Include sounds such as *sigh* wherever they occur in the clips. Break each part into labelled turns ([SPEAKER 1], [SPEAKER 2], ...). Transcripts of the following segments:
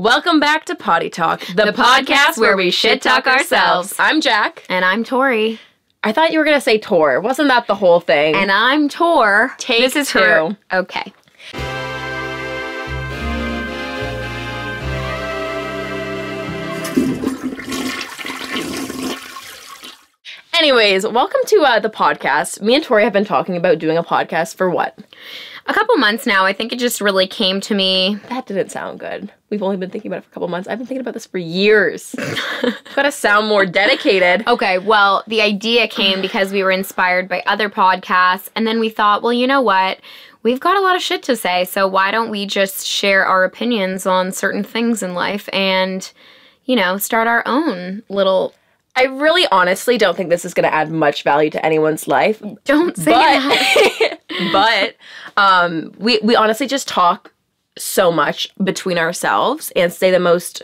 [SPEAKER 1] Welcome back to Poddy Talk, the,
[SPEAKER 2] The podcast where we shit talk ourselves.
[SPEAKER 1] I'm Jac.
[SPEAKER 2] And I'm Torri.
[SPEAKER 1] I thought you were gonna say Tor. Wasn't that the whole thing?
[SPEAKER 2] And I'm Tor.
[SPEAKER 1] Take
[SPEAKER 2] this is
[SPEAKER 1] two.
[SPEAKER 2] her. Okay.
[SPEAKER 1] Anyways, welcome to uh, the podcast. Me and Torri have been talking about doing a podcast for what?
[SPEAKER 2] A couple months now, I think it just really came to me.
[SPEAKER 1] That didn't sound good. We've only been thinking about it for a couple months. I've been thinking about this for years. *laughs* Gotta sound more dedicated.
[SPEAKER 2] Okay, well, the idea came because we were inspired by other podcasts, and then we thought, well, you know what? We've got a lot of shit to say, so why don't we just share our opinions on certain things in life and, you know, start our own little.
[SPEAKER 1] I really honestly don't think this is gonna add much value to anyone's life.
[SPEAKER 2] Don't say that. *laughs*
[SPEAKER 1] but um we we honestly just talk so much between ourselves and say the most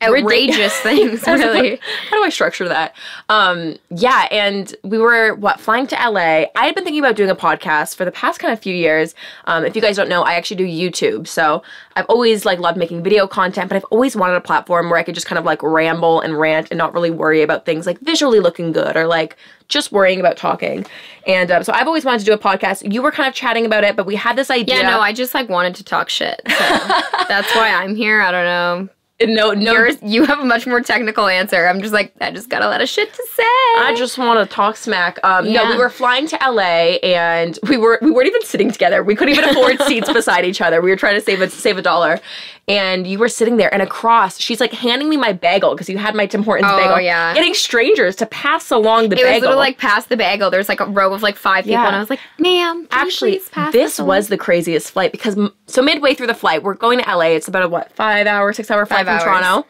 [SPEAKER 2] Outrageous things, *laughs* really.
[SPEAKER 1] how do I structure that? Um, yeah, and we were what flying to LA. I had been thinking about doing a podcast for the past kind of few years. Um, if you guys don't know, I actually do YouTube, so I've always like loved making video content, but I've always wanted a platform where I could just kind of like ramble and rant and not really worry about things like visually looking good or like just worrying about talking. And um, so I've always wanted to do a podcast. You were kind of chatting about it, but we had this idea.
[SPEAKER 2] Yeah, no, I just like wanted to talk shit. So *laughs* that's why I'm here. I don't know.
[SPEAKER 1] No, no.
[SPEAKER 2] Yours, you have a much more technical answer. I'm just like, I just got a lot of shit to say.
[SPEAKER 1] I just want to talk smack. Um, No, we were flying to LA and we were we weren't even sitting together. We couldn't even afford *laughs* seats beside each other. We were trying to save a save a dollar, and you were sitting there. And across, she's like handing me my bagel because you had my Tim Hortons
[SPEAKER 2] Oh,
[SPEAKER 1] bagel.
[SPEAKER 2] yeah.
[SPEAKER 1] getting strangers to pass along the bagel.
[SPEAKER 2] it was literally like pass the bagel. There's like a row of like five people,
[SPEAKER 1] Yeah.
[SPEAKER 2] and I was like, "Ma'am,
[SPEAKER 1] Actually, this
[SPEAKER 2] along?"
[SPEAKER 1] was the craziest flight because m- so midway through the flight, we're going to LA. It's about a what five hour, six hour flight
[SPEAKER 2] Five
[SPEAKER 1] from
[SPEAKER 2] hours.
[SPEAKER 1] Toronto,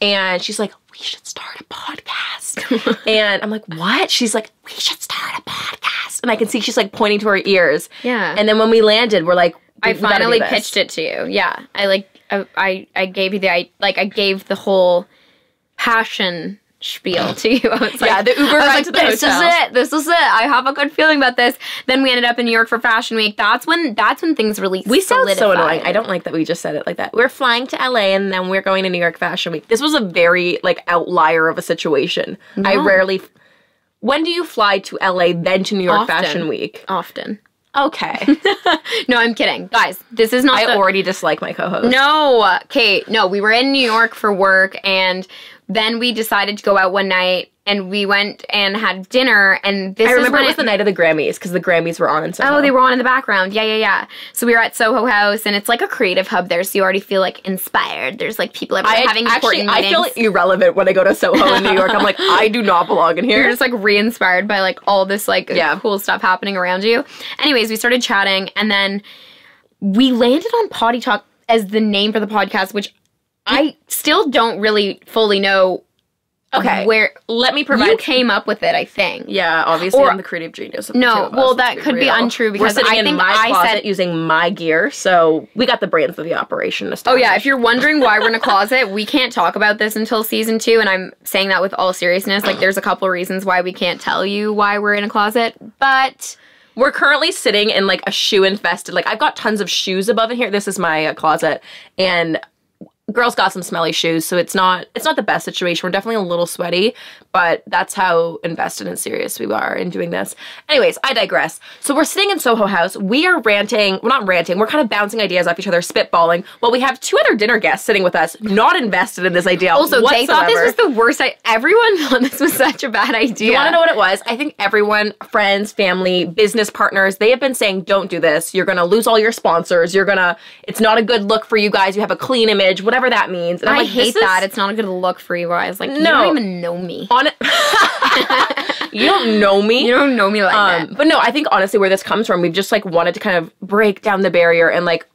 [SPEAKER 1] and she's like, "We should start a podcast." *laughs* and I'm like, "What?" She's like, "We should start a podcast." And I can see she's like pointing to her ears.
[SPEAKER 2] Yeah.
[SPEAKER 1] And then when we landed, we're like,
[SPEAKER 2] I
[SPEAKER 1] "We gotta
[SPEAKER 2] finally pitched it to you. Yeah, I like, I, I, gave you the, I like, I gave the whole passion spiel to you. *laughs* I was like,
[SPEAKER 1] Yeah, the Uber ride
[SPEAKER 2] like,
[SPEAKER 1] to the
[SPEAKER 2] this
[SPEAKER 1] hotel."
[SPEAKER 2] is it. This is it. I have a good feeling about this. Then we ended up in New York for Fashion Week. That's when, that's when things really
[SPEAKER 1] We sound so annoying. I don't like that we just said it like that. We're flying to LA and then we're going to New York Fashion Week. This was a very like outlier of a situation. I rarely. When do you fly to LA then to New York
[SPEAKER 2] Often.
[SPEAKER 1] Fashion Week?
[SPEAKER 2] often.
[SPEAKER 1] Okay. *laughs*
[SPEAKER 2] No, I'm kidding, guys. This is not.
[SPEAKER 1] I
[SPEAKER 2] the-
[SPEAKER 1] already dislike my co-host.
[SPEAKER 2] No, Kate. No, we were in New York for work, and then we decided to go out one night, and we went and had dinner. And this
[SPEAKER 1] I remember it was the night of the Grammys because the Grammys were on in Soho.
[SPEAKER 2] Oh, they were on in the background. Yeah, yeah, yeah. So we were at Soho House, and it's like a creative hub there, so you already feel like inspired. There's like people
[SPEAKER 1] I
[SPEAKER 2] having
[SPEAKER 1] actually
[SPEAKER 2] important
[SPEAKER 1] I
[SPEAKER 2] meetings.
[SPEAKER 1] feel irrelevant when I go to Soho in New York. I'm like *laughs* I do not belong in here.
[SPEAKER 2] You're just like re-inspired by like all this like
[SPEAKER 1] Yeah.
[SPEAKER 2] cool stuff happening around you. Anyways, we started chatting, and then we landed on Poddy Talk as the name for the podcast, which I still don't really fully know.
[SPEAKER 1] Okay,
[SPEAKER 2] where
[SPEAKER 1] Let me provide you
[SPEAKER 2] came up with it, I think.
[SPEAKER 1] yeah, obviously
[SPEAKER 2] Or-
[SPEAKER 1] I'm the creative genius. Of the
[SPEAKER 2] No,
[SPEAKER 1] us,
[SPEAKER 2] well,
[SPEAKER 1] let's
[SPEAKER 2] that could be
[SPEAKER 1] real.
[SPEAKER 2] untrue because
[SPEAKER 1] we're sitting
[SPEAKER 2] I
[SPEAKER 1] in
[SPEAKER 2] think
[SPEAKER 1] my
[SPEAKER 2] I
[SPEAKER 1] closet
[SPEAKER 2] said-
[SPEAKER 1] using my gear, so we got the brains of the operation.
[SPEAKER 2] Oh yeah, if you're wondering why we're in a closet, we can't talk about this until season two, and I'm saying that with all seriousness. Like, there's a couple reasons why we can't tell you why we're in a closet, but
[SPEAKER 1] We're currently sitting in like a shoe infested. Like I've got tons of shoes above in here. This is my uh, closet, and girls got some smelly shoes, so it's not it's not the best situation. We're definitely a little sweaty, but that's how invested and serious we are in doing this. Anyways, I digress. So we're sitting in Soho House. We are ranting. We're not ranting. We're kind of bouncing ideas off each other, spitballing. Well, we have two other dinner guests sitting with us, not invested in this idea.
[SPEAKER 2] also they thought this was the worst. I- Everyone *laughs* thought this was such a bad idea.
[SPEAKER 1] You want to know what it was? I think everyone, friends, family, business partners, they have been saying, don't do this. You're going to lose all your sponsors. You're going to, it's not a good look for you guys. You have a clean image, whatever that means. And
[SPEAKER 2] I
[SPEAKER 1] like,
[SPEAKER 2] hate
[SPEAKER 1] this is-
[SPEAKER 2] that. It's not a good look for you guys. Like, you
[SPEAKER 1] No.
[SPEAKER 2] don't even know me.
[SPEAKER 1] on *laughs* you don't know me.
[SPEAKER 2] You don't know me like
[SPEAKER 1] um,
[SPEAKER 2] that.
[SPEAKER 1] but no, I think honestly where this comes from, we've just like wanted to kind of break down the barrier and like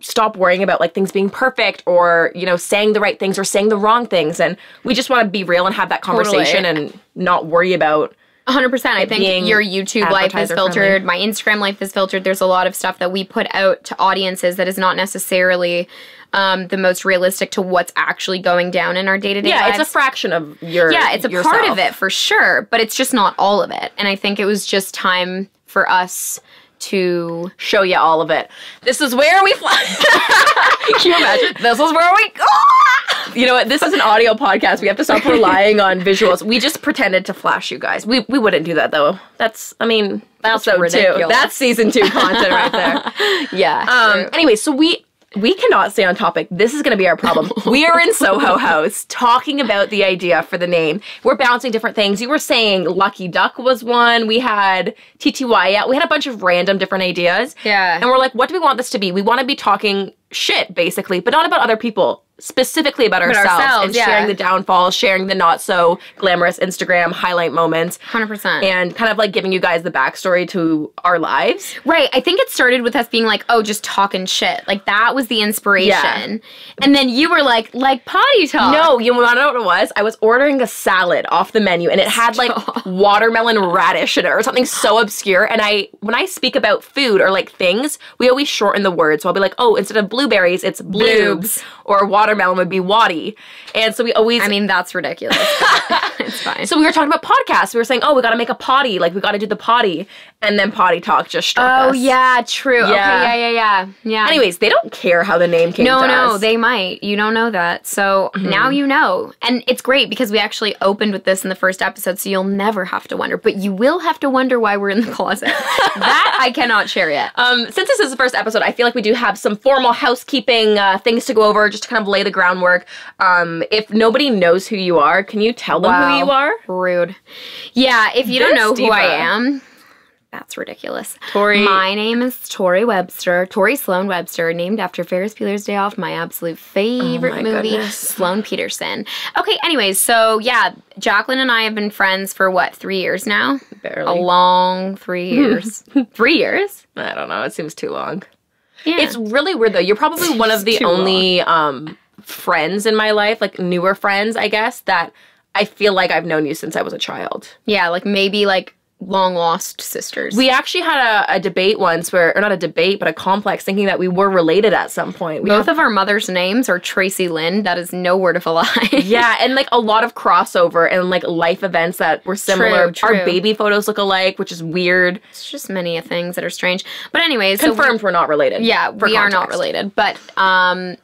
[SPEAKER 1] stop worrying about like things being perfect or you know saying the right things or saying the wrong things and we just want to be real and have that
[SPEAKER 2] Totally.
[SPEAKER 1] conversation and not worry about
[SPEAKER 2] 100%. I think your YouTube life is filtered. My Instagram life is filtered. There's a lot of stuff that we put out to audiences that is not necessarily um, the most realistic to what's actually going down in our day to day
[SPEAKER 1] yeah
[SPEAKER 2] lives.
[SPEAKER 1] it's a fraction of your
[SPEAKER 2] yeah, it's a
[SPEAKER 1] yourself.
[SPEAKER 2] part of it for sure, but it's just not all of it. And I think it was just time for us to
[SPEAKER 1] Show you all of it. This is where we fly. *laughs* Can you imagine?
[SPEAKER 2] this is where we.
[SPEAKER 1] You know what? This is an audio podcast. We have to stop *laughs* relying on visuals. We just pretended to flash you guys. We we wouldn't do that though. That's I mean
[SPEAKER 2] That's
[SPEAKER 1] two.
[SPEAKER 2] ridiculous.
[SPEAKER 1] That's season two content right there. *laughs*
[SPEAKER 2] Yeah.
[SPEAKER 1] Um. Anyway, so we we cannot stay on topic. This is going to be our problem. *laughs* we are in Soho House talking about the idea for the name. We're bouncing different things. You were saying Lucky Duck was one. We had TTY. We had a bunch of random different ideas.
[SPEAKER 2] Yeah.
[SPEAKER 1] And we're like, what do we want this to be? We want to be talking shit, basically, but not about other people. Specifically about ourselves,
[SPEAKER 2] ourselves,
[SPEAKER 1] and
[SPEAKER 2] yeah.
[SPEAKER 1] sharing the downfalls, sharing the not so glamorous Instagram highlight moments,
[SPEAKER 2] 100%.
[SPEAKER 1] and kind of like giving you guys the backstory to our lives.
[SPEAKER 2] Right. I think it started with us being like, oh, just talking shit. Like that was the inspiration.
[SPEAKER 1] Yeah.
[SPEAKER 2] And then you were like, like potty talk.
[SPEAKER 1] No, you want to know what it was? I was ordering a salad off the menu and it had like watermelon radish in it or something so obscure. And I, when I speak about food or like things, we always shorten the word. So I'll be like, oh, instead of blueberries, it's bloobs,
[SPEAKER 2] or
[SPEAKER 1] or watermelon would be waddy. And so we always.
[SPEAKER 2] I mean, that's ridiculous. *laughs* it's *laughs* fine.
[SPEAKER 1] so we were talking about podcasts. We were saying, oh, we got to make a potty. Like, we got to do the potty. And then potty talk just struck
[SPEAKER 2] oh,
[SPEAKER 1] us.
[SPEAKER 2] yeah, true. Okay,
[SPEAKER 1] Yeah.
[SPEAKER 2] yeah, yeah, yeah. Yeah.
[SPEAKER 1] Anyways, they don't care how the name came
[SPEAKER 2] No,
[SPEAKER 1] to
[SPEAKER 2] no,
[SPEAKER 1] us. Mm-hmm.
[SPEAKER 2] they might. You don't know that. So now you know. And it's great because we actually opened with this in the first episode, so you'll never have to wonder. But you will have to wonder why we're in the closet. *laughs* that I cannot share yet.
[SPEAKER 1] Um, since this is the first episode, I feel like we do have some formal housekeeping uh, things to go over, just to kind of lay the groundwork. Um, if nobody knows who you are, can you tell them who you are?
[SPEAKER 2] Rude. Yeah, if you don't
[SPEAKER 1] This
[SPEAKER 2] know who I am, that's ridiculous.
[SPEAKER 1] Torri-
[SPEAKER 2] My name is Torri Webster, Torri Sloan Webster, named after Ferris Bueller's Day Off, my absolute favorite
[SPEAKER 1] Oh my
[SPEAKER 2] movie,
[SPEAKER 1] goodness.
[SPEAKER 2] Sloan Peterson. Okay, anyways, so yeah, Jaclyn and I have been friends for what, three years now?
[SPEAKER 1] Barely.
[SPEAKER 2] A long three *laughs* years. three years?
[SPEAKER 1] I don't know. It seems too long.
[SPEAKER 2] Yeah.
[SPEAKER 1] It's really weird though. You're probably *laughs* one of the only um, friends in my life, like newer friends, I guess, that I feel like I've known you since I was a child.
[SPEAKER 2] yeah, like maybe like long lost sisters.
[SPEAKER 1] We actually had a, a debate once where, or not a debate, but a complex thinking that we were related at some point. We
[SPEAKER 2] both of our mothers' names are Tracy Lynn. That is no word of a lie. *laughs*
[SPEAKER 1] Yeah, and like a lot of crossover and like life events that were similar.
[SPEAKER 2] True, true.
[SPEAKER 1] Our baby photos look alike, which is weird.
[SPEAKER 2] It's just many of things that are strange. But anyways, so we-
[SPEAKER 1] Confirmed we're not related.
[SPEAKER 2] yeah, we are not related. But um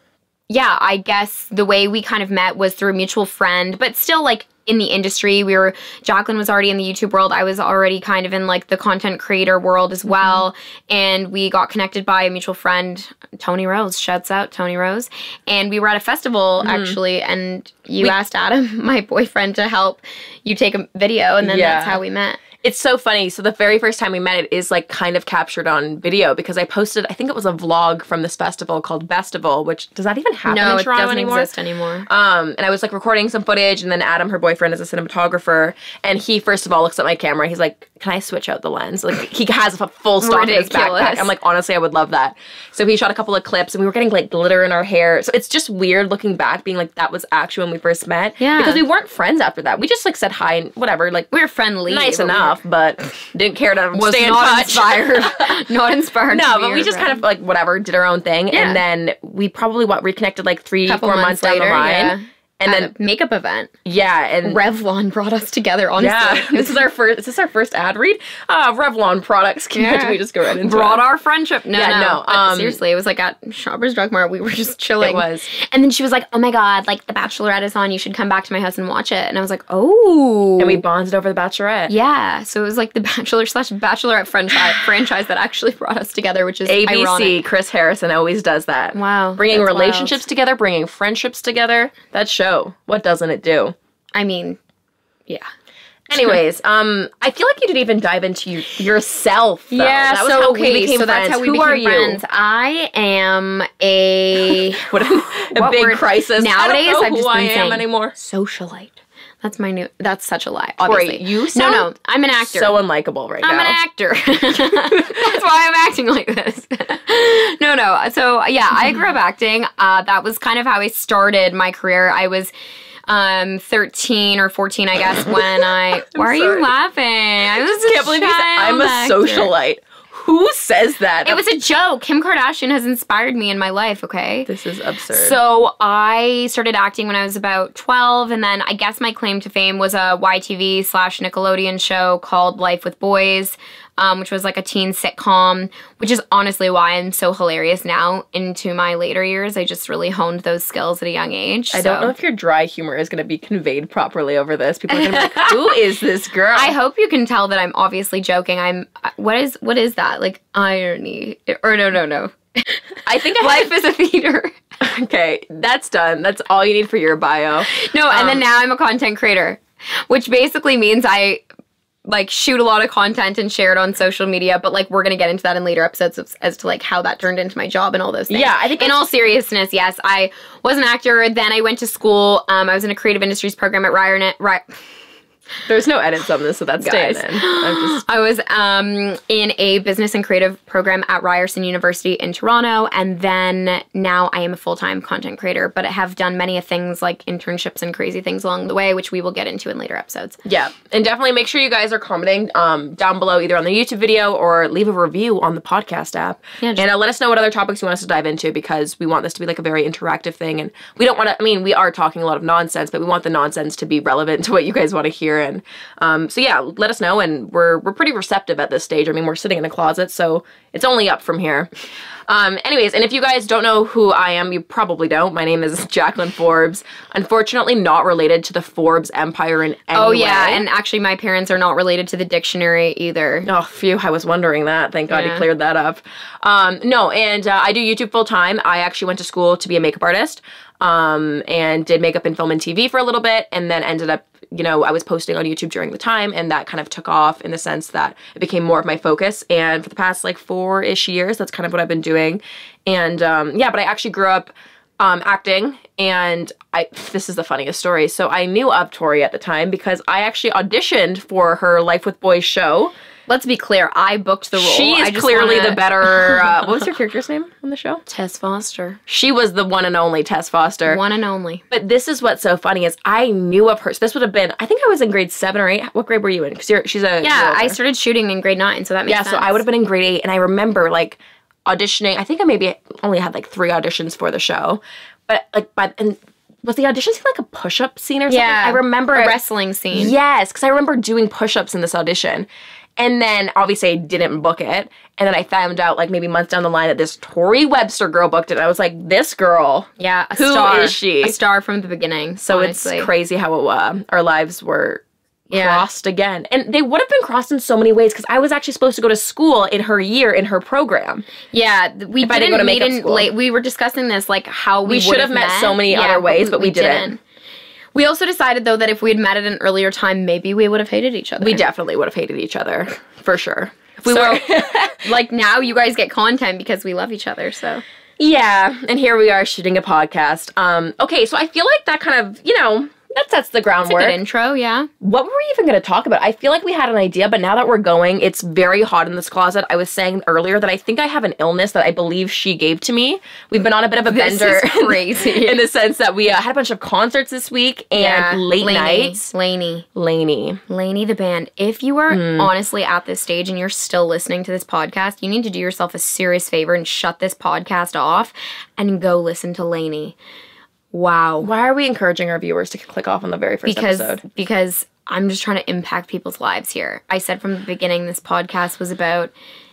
[SPEAKER 2] yeah, I guess the way we kind of met was through a mutual friend, but still like in the industry. We were Jaclyn was already in the YouTube world. I was already kind of in like the content creator world
[SPEAKER 1] Mm-hmm.
[SPEAKER 2] as well. And we got connected by a mutual friend, Tony Rose. Shouts out Tony Rose. And we were at a festival
[SPEAKER 1] Mm-hmm.
[SPEAKER 2] actually, and you asked Adam, *laughs* my boyfriend, to help you take a video, and then
[SPEAKER 1] Yeah.
[SPEAKER 2] that's how we met.
[SPEAKER 1] It's so funny. So the very first time we met, it is like kind of captured on video because I posted. I think it was a vlog from this festival called Festival, which does that even happen
[SPEAKER 2] No,
[SPEAKER 1] in
[SPEAKER 2] it doesn't
[SPEAKER 1] anymore?
[SPEAKER 2] exist anymore.
[SPEAKER 1] Um, and I was like recording some footage, and then Adam, her boyfriend, is a cinematographer, and he first of all looks at my camera. He's like, "Can I switch out the lens?" Like he has a full stop in his backpack. I'm like, honestly, I would love that. So he shot a couple of clips, and we were getting like glitter in our hair. So it's just weird looking back, being like, that was actually when we first met.
[SPEAKER 2] Yeah.
[SPEAKER 1] because we weren't friends after that. We just like said hi and whatever, like
[SPEAKER 2] we were friendly.
[SPEAKER 1] nice
[SPEAKER 2] enough. we
[SPEAKER 1] enough, but didn't care to
[SPEAKER 2] was
[SPEAKER 1] stay in
[SPEAKER 2] not
[SPEAKER 1] touch.
[SPEAKER 2] inspired. *laughs* not inspired.
[SPEAKER 1] No, but we just
[SPEAKER 2] friend.
[SPEAKER 1] kind of like whatever did our own thing,
[SPEAKER 2] Yeah.
[SPEAKER 1] and then we probably what reconnected like three,
[SPEAKER 2] Couple
[SPEAKER 1] four months,
[SPEAKER 2] months
[SPEAKER 1] down the
[SPEAKER 2] later,
[SPEAKER 1] line,
[SPEAKER 2] yeah.
[SPEAKER 1] And then
[SPEAKER 2] a makeup event.
[SPEAKER 1] yeah, and
[SPEAKER 2] Revlon brought us together. Honestly,
[SPEAKER 1] yeah, *laughs* this is our first. Is this our first ad read? Uh, Revlon products. Can
[SPEAKER 2] Yeah.
[SPEAKER 1] we just go right into
[SPEAKER 2] brought
[SPEAKER 1] it?
[SPEAKER 2] our friendship. No,
[SPEAKER 1] Yeah,
[SPEAKER 2] no,
[SPEAKER 1] no, um,
[SPEAKER 2] seriously, it was like at Shoppers Drug Mart. We were just chilling.
[SPEAKER 1] It was.
[SPEAKER 2] and then she was like, "Oh my god, like The Bachelorette is on. You should come back to my house and watch it." And I was like, "Oh."
[SPEAKER 1] and we bonded over the Bachelorette.
[SPEAKER 2] yeah, so it was like the Bachelor slash Bachelorette franchise *sighs* franchise that actually brought us together, which is
[SPEAKER 1] ABC,
[SPEAKER 2] ironic.
[SPEAKER 1] Chris Harrison always does that.
[SPEAKER 2] Wow,
[SPEAKER 1] Bringing relationships
[SPEAKER 2] wild.
[SPEAKER 1] together, bringing friendships together. That show. What doesn't it do?
[SPEAKER 2] I mean, yeah.
[SPEAKER 1] Anyways, *laughs* um, I feel like you didn't even dive into you, yourself. Though.
[SPEAKER 2] Yeah,
[SPEAKER 1] that was
[SPEAKER 2] so
[SPEAKER 1] how
[SPEAKER 2] okay,
[SPEAKER 1] we became
[SPEAKER 2] so
[SPEAKER 1] friends.
[SPEAKER 2] that's how we
[SPEAKER 1] Who
[SPEAKER 2] became
[SPEAKER 1] are you?
[SPEAKER 2] friends. I am a *laughs*
[SPEAKER 1] What a, a
[SPEAKER 2] What
[SPEAKER 1] big crisis.
[SPEAKER 2] Nowadays,
[SPEAKER 1] I don't know
[SPEAKER 2] I've
[SPEAKER 1] who
[SPEAKER 2] just
[SPEAKER 1] I am
[SPEAKER 2] saying
[SPEAKER 1] anymore.
[SPEAKER 2] socialite. That's my new. That's such a lie. Obviously,
[SPEAKER 1] you
[SPEAKER 2] no, no. I'm an actor.
[SPEAKER 1] So unlikable right now.
[SPEAKER 2] I'm
[SPEAKER 1] now.
[SPEAKER 2] an actor. *laughs* That's why I'm acting like this. *laughs* no, no. So yeah, I grew up acting. Uh, that was kind of how I started my career. I was um 13 or 14 i guess when i *laughs* why are
[SPEAKER 1] sorry.
[SPEAKER 2] you laughing i was
[SPEAKER 1] can't believe you said I'm a
[SPEAKER 2] actor.
[SPEAKER 1] socialite. Who says that?
[SPEAKER 2] it was a joke kim kardashian has inspired me in my life okay
[SPEAKER 1] This is absurd.
[SPEAKER 2] So I started acting when I was about 12, and then I guess my claim to fame was a YTV slash Nickelodeon show called Life with Boys. Um, which was like a teen sitcom, which is honestly why I'm so hilarious now into my later years. I just really honed those skills at a young age.
[SPEAKER 1] I don't know if your dry humor is going to be conveyed properly over this. People are going to be like, "Who *laughs* is this girl?"
[SPEAKER 2] I hope you can tell that I'm obviously joking. I'm what is what is that? Like irony. Or no, no, no. *laughs*
[SPEAKER 1] I think I
[SPEAKER 2] Life is a theater. *laughs*
[SPEAKER 1] okay, that's done. That's all you need for your bio.
[SPEAKER 2] No, and then
[SPEAKER 1] Um,
[SPEAKER 2] now I'm a content creator, which basically means I like shoot a lot of content and share it on social media. But like we're gonna get into that in later episodes as, as to like how that turned into my job and all those things.
[SPEAKER 1] Yeah, I think
[SPEAKER 2] in all seriousness, yes, I was an actor. Then I went to school. Um, I was in a creative industries program at Ryerson. Right.
[SPEAKER 1] There's no edits on this, so that's
[SPEAKER 2] Guys.
[SPEAKER 1] staying in. I'm just *gasps*
[SPEAKER 2] I was um, in a business and creative program at Ryerson University in Toronto, and then now I am a full time content creator. But I have done many of things like internships and crazy things along the way, which we will get into in later episodes.
[SPEAKER 1] yeah, and definitely make sure you guys are commenting um, down below either on the YouTube video or leave a review on the podcast app.
[SPEAKER 2] Yeah, just-
[SPEAKER 1] and uh, let us know what other topics you want us to dive into because we want this to be like a very interactive thing, and we don't want to. I mean, we are talking a lot of nonsense, but we want the nonsense to be relevant to what you guys want to hear. And um, so yeah, let us know, and we're we're pretty receptive at this stage. I mean, we're sitting in a closet, so it's only up from here. Um, anyways, and if you guys don't know who I am, you probably don't. My name is *laughs* Jaclyn Forbes. Unfortunately, not related to the Forbes empire in any
[SPEAKER 2] Oh yeah,
[SPEAKER 1] way.
[SPEAKER 2] and actually my parents are not related to the dictionary either.
[SPEAKER 1] Oh, phew, I was wondering that. Thank God
[SPEAKER 2] Yeah.
[SPEAKER 1] he cleared that up. Um, no, and uh, I do YouTube full time. I actually went to school to be a makeup artist um, and did makeup and film and TV for a little bit, and then ended up, you know, I was posting on YouTube during the time, and that kind of took off in the sense that it became more of my focus. And for the past like four ish years, that's kind of what I've been doing. And um, yeah, but I actually grew up um, acting, and I this is the funniest story. So I knew of Torri at the time because I actually auditioned for her Life with Boys show.
[SPEAKER 2] Let's be clear, I booked the role.
[SPEAKER 1] She is clearly
[SPEAKER 2] wanna-
[SPEAKER 1] the better. *laughs* Uh, what was your character's name on the show?
[SPEAKER 2] Tess Foster,
[SPEAKER 1] She was the one and only Tess Foster.
[SPEAKER 2] one and only.
[SPEAKER 1] But this is what's so funny is I knew of her. So this would have been. I think I was in grade seven or eight. What grade were you in? Because she's a
[SPEAKER 2] Yeah, I started shooting in grade nine, so that makes
[SPEAKER 1] Yeah,
[SPEAKER 2] sense.
[SPEAKER 1] so I would have been in grade eight, and I remember like auditioning. I think I maybe only had like three auditions for the show, but like, but and was the audition scene like a push-up scene or something?
[SPEAKER 2] Yeah,
[SPEAKER 1] I remember
[SPEAKER 2] a wrestling scene.
[SPEAKER 1] Yes, because I remember doing push-ups in this audition. And then obviously I didn't book it. And then I found out like maybe months down the line that this Torri Webster girl booked it. I was like, this girl.
[SPEAKER 2] Yeah, a
[SPEAKER 1] Who
[SPEAKER 2] star.
[SPEAKER 1] is she?
[SPEAKER 2] A star from the beginning.
[SPEAKER 1] So
[SPEAKER 2] honestly.
[SPEAKER 1] it's crazy how it, uh, our lives were
[SPEAKER 2] Yeah.
[SPEAKER 1] crossed again. And they would have been crossed in so many ways because I was actually supposed to go to school in her year in her program.
[SPEAKER 2] Yeah, we didn't,
[SPEAKER 1] didn't go to
[SPEAKER 2] meet
[SPEAKER 1] makeup
[SPEAKER 2] in late. We were discussing this, like how we,
[SPEAKER 1] We should have met so many other ways, but we didn't.
[SPEAKER 2] We also decided though that if we had met at an earlier time, maybe we would have hated each other.
[SPEAKER 1] We definitely would have hated each other for sure. If we
[SPEAKER 2] So-
[SPEAKER 1] were *laughs*
[SPEAKER 2] like now you guys get content because we love each other. So
[SPEAKER 1] Yeah, and here we are shooting a podcast. Um, okay, so I feel like that kind of, you know, that sets the groundwork.
[SPEAKER 2] intro, yeah.
[SPEAKER 1] what were we even going to talk about? I feel like we had an idea, but now that we're going, it's very hot in this closet. I was saying earlier that I think I have an illness that I believe she gave to me. We've been on a bit of a
[SPEAKER 2] This
[SPEAKER 1] bender *laughs*
[SPEAKER 2] is crazy.
[SPEAKER 1] in the sense that we uh, had a bunch of concerts this week and late
[SPEAKER 2] LANY,
[SPEAKER 1] nights.
[SPEAKER 2] LANY,
[SPEAKER 1] LANY.
[SPEAKER 2] LANY the band. If you are
[SPEAKER 1] Hmm.
[SPEAKER 2] honestly at this stage and you're still listening to this podcast, you need to do yourself a serious favor and shut this podcast off and go listen to LANY. Wow.
[SPEAKER 1] Why are we encouraging our viewers to click off on the very first
[SPEAKER 2] because
[SPEAKER 1] episode?
[SPEAKER 2] because I'm just trying to impact people's lives here. I said from the beginning this podcast was about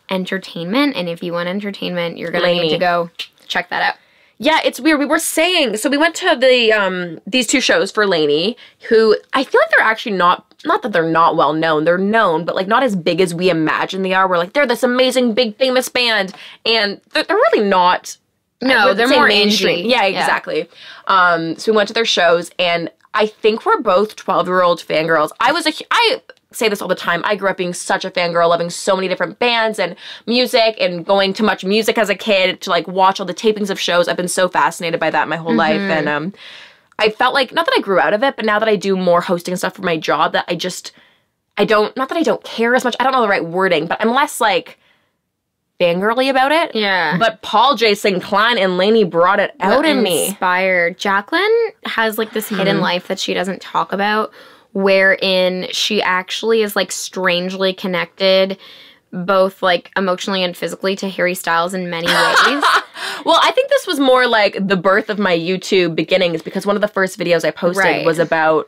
[SPEAKER 2] entertainment, and if you want entertainment, you're gonna
[SPEAKER 1] LANY.
[SPEAKER 2] need to go check that out.
[SPEAKER 1] Yeah, it's weird. We were saying so we went to the um these two shows for LANY, who I feel like they're actually not not that they're not well known. They're known, but like not as big as we imagine they are. We're like they're this amazing big famous band, and they're, they're really not.
[SPEAKER 2] No, they're more
[SPEAKER 1] mainstream. Yeah,
[SPEAKER 2] Yeah.
[SPEAKER 1] exactly. Um, so we went to their shows, and I think we're both twelve year old fangirls. I was a I say this all the time. I grew up being such a fangirl, loving so many different bands and music, and going to MuchMusic as a kid to like watch all the tapings of shows. I've been so fascinated by that my whole life, and um, I felt like not that I grew out of it, but now that I do more hosting stuff for my job, that I just I don't not that I don't care as much. I don't know the right wording, but I'm less like fangirly about it.
[SPEAKER 2] Yeah.
[SPEAKER 1] But Paul Jason Klein and LANY brought it out in me.
[SPEAKER 2] Inspired. Jaclyn has like this hidden
[SPEAKER 1] Hmm.
[SPEAKER 2] life that she doesn't talk about, wherein she actually is like strangely connected, both like emotionally and physically, to Harry Styles in many ways. *laughs*
[SPEAKER 1] Well, I think this was more like the birth of my YouTube beginnings because one of the first videos I posted
[SPEAKER 2] Right.
[SPEAKER 1] was about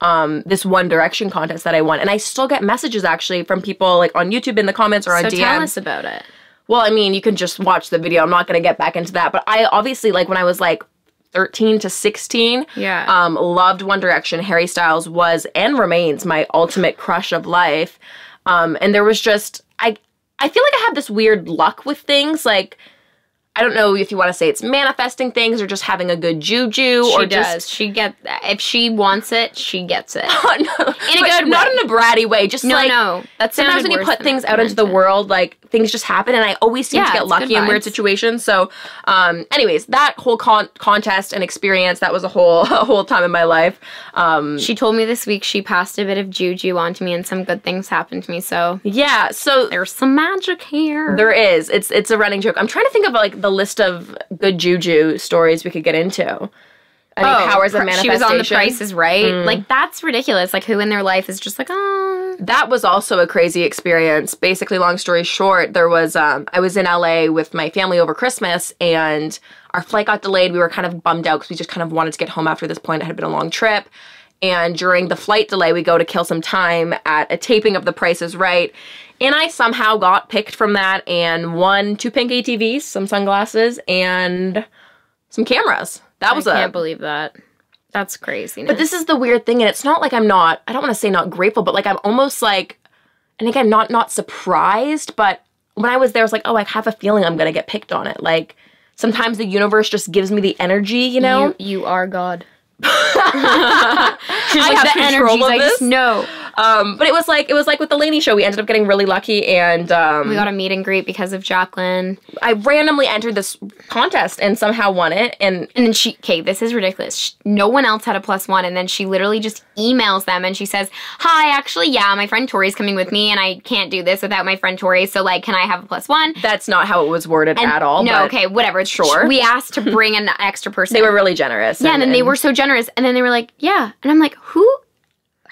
[SPEAKER 1] um, this One Direction contest that I won, and I still get messages actually from people like on YouTube in the comments or on
[SPEAKER 2] So
[SPEAKER 1] DMs.
[SPEAKER 2] tell us about it.
[SPEAKER 1] Well, I mean, you can just watch the video. I'm not going to get back into that, but I obviously like when I was like 13 to 16,
[SPEAKER 2] Yeah.
[SPEAKER 1] um, loved One Direction. Harry Styles was and remains my ultimate crush of life. Um, and there was just I I feel like I have this weird luck with things like I don't know if you want to say it's manifesting things or just having a good juju
[SPEAKER 2] She
[SPEAKER 1] or
[SPEAKER 2] does.
[SPEAKER 1] just
[SPEAKER 2] She get if she wants it, she gets it. *laughs*
[SPEAKER 1] no, in
[SPEAKER 2] a good
[SPEAKER 1] not
[SPEAKER 2] way.
[SPEAKER 1] in a bratty way. Just
[SPEAKER 2] No,
[SPEAKER 1] like
[SPEAKER 2] no. That
[SPEAKER 1] sometimes when you put things out into the world, like things just happen, and I always seem
[SPEAKER 2] Yeah,
[SPEAKER 1] to get lucky in weird situations. So, um, anyways, that whole con- contest and experience that was a whole *laughs* a whole time in my life. Um,
[SPEAKER 2] She told me this week she passed a bit of juju onto me and some good things happened to me. So
[SPEAKER 1] yeah, so
[SPEAKER 2] there's some magic here.
[SPEAKER 1] there is. It's it's a running joke. I'm trying to think of like the list of good juju stories we could get into. I think powers of manifestation.
[SPEAKER 2] She was on the Price is Right. Like that's ridiculous. Like who in their life is just like, oh,
[SPEAKER 1] that was also a crazy experience. Basically, long story short, there was um, I was in LA with my family over Christmas, and our flight got delayed. We were kind of bummed out because we just kind of wanted to get home after this point. It had been a long trip, and during the flight delay, we go to kill some time at a taping of The Price Is Right, and I somehow got picked from that and won two pink ATVs, some sunglasses, and some cameras. That was
[SPEAKER 2] I
[SPEAKER 1] a
[SPEAKER 2] can't believe that. That's crazy.
[SPEAKER 1] but this is the weird thing, and it's not like I'm not. I don't want to say not grateful, but like I'm almost like, and again, not not surprised. But when I was there, I was like, oh, I have a feeling I'm gonna get picked on it. Like sometimes the universe just gives me the energy, you know.
[SPEAKER 2] you, you are God. *laughs* *laughs*
[SPEAKER 1] I have
[SPEAKER 2] the
[SPEAKER 1] control
[SPEAKER 2] energies,
[SPEAKER 1] of
[SPEAKER 2] I just know.
[SPEAKER 1] Um, but it was like it was like with the LANY show. We ended up getting really lucky, and um,
[SPEAKER 2] We got a meet and greet because of Jaclyn.
[SPEAKER 1] I randomly entered this contest and somehow won it. And
[SPEAKER 2] And then she, okay, this is ridiculous. Sh no one else had a plus one. And then she literally just emails them and she says, Hi, actually, yeah, my friend Torri's coming with me and I can't do this without my friend Torri. So, like, can I have a plus one?
[SPEAKER 1] that's not how it was worded
[SPEAKER 2] And-
[SPEAKER 1] at all.
[SPEAKER 2] No, okay, whatever.
[SPEAKER 1] Sure.
[SPEAKER 2] We asked to bring an *laughs* extra person.
[SPEAKER 1] They were really generous.
[SPEAKER 2] yeah, and then they were so generous. And then they were like, Yeah. And I'm like, Who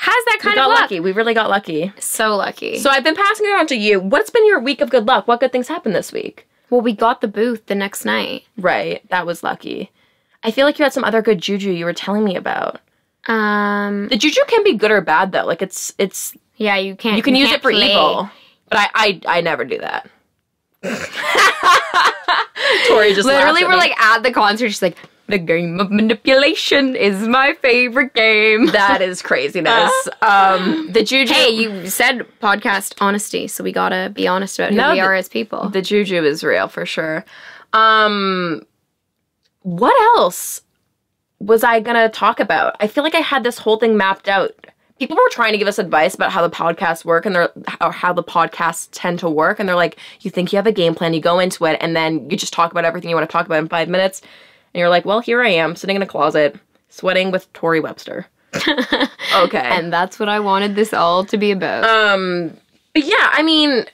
[SPEAKER 2] has that
[SPEAKER 1] we
[SPEAKER 2] kind
[SPEAKER 1] got
[SPEAKER 2] of luck?
[SPEAKER 1] lucky. We really got lucky.
[SPEAKER 2] So lucky.
[SPEAKER 1] So I've been passing it on to you. What's been your week of good luck? What good things happened this week?
[SPEAKER 2] well, we got the booth the next night.
[SPEAKER 1] Right, that was lucky. I feel like you had some other good juju you were telling me about.
[SPEAKER 2] Um,
[SPEAKER 1] The juju can be good or bad though. Like it's it's
[SPEAKER 2] yeah, you can't.
[SPEAKER 1] you can use
[SPEAKER 2] can't
[SPEAKER 1] it for
[SPEAKER 2] play.
[SPEAKER 1] evil. But I I I never do that. *laughs* Tori just
[SPEAKER 2] Literally, we're
[SPEAKER 1] me.
[SPEAKER 2] like at the concert. She's like, the game of manipulation is my favorite game. *laughs*
[SPEAKER 1] that is craziness. *laughs* um, the juju.
[SPEAKER 2] hey, you said podcast honesty, so we gotta be honest about who
[SPEAKER 1] No,
[SPEAKER 2] we are as people.
[SPEAKER 1] the juju is real for sure. Um, what else was I gonna talk about? I feel like I had this whole thing mapped out. People were trying to give us advice about how the podcasts work and they're or how the podcasts tend to work, and they're like, you think you have a game plan, you go into it, and then you just talk about everything you want to talk about in five minutes, and you're like, well, here I am sitting in a closet, sweating with Torri Webster. *laughs* okay,
[SPEAKER 2] and that's what I wanted this all to be about.
[SPEAKER 1] um, yeah, I mean,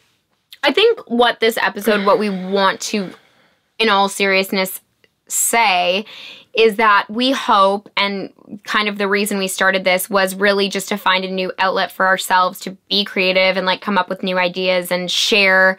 [SPEAKER 2] I think what this episode, what we want to, in all seriousness, say is that we hope, and kind of the reason we started this was really just to find a new outlet for ourselves to be creative and like come up with new ideas and share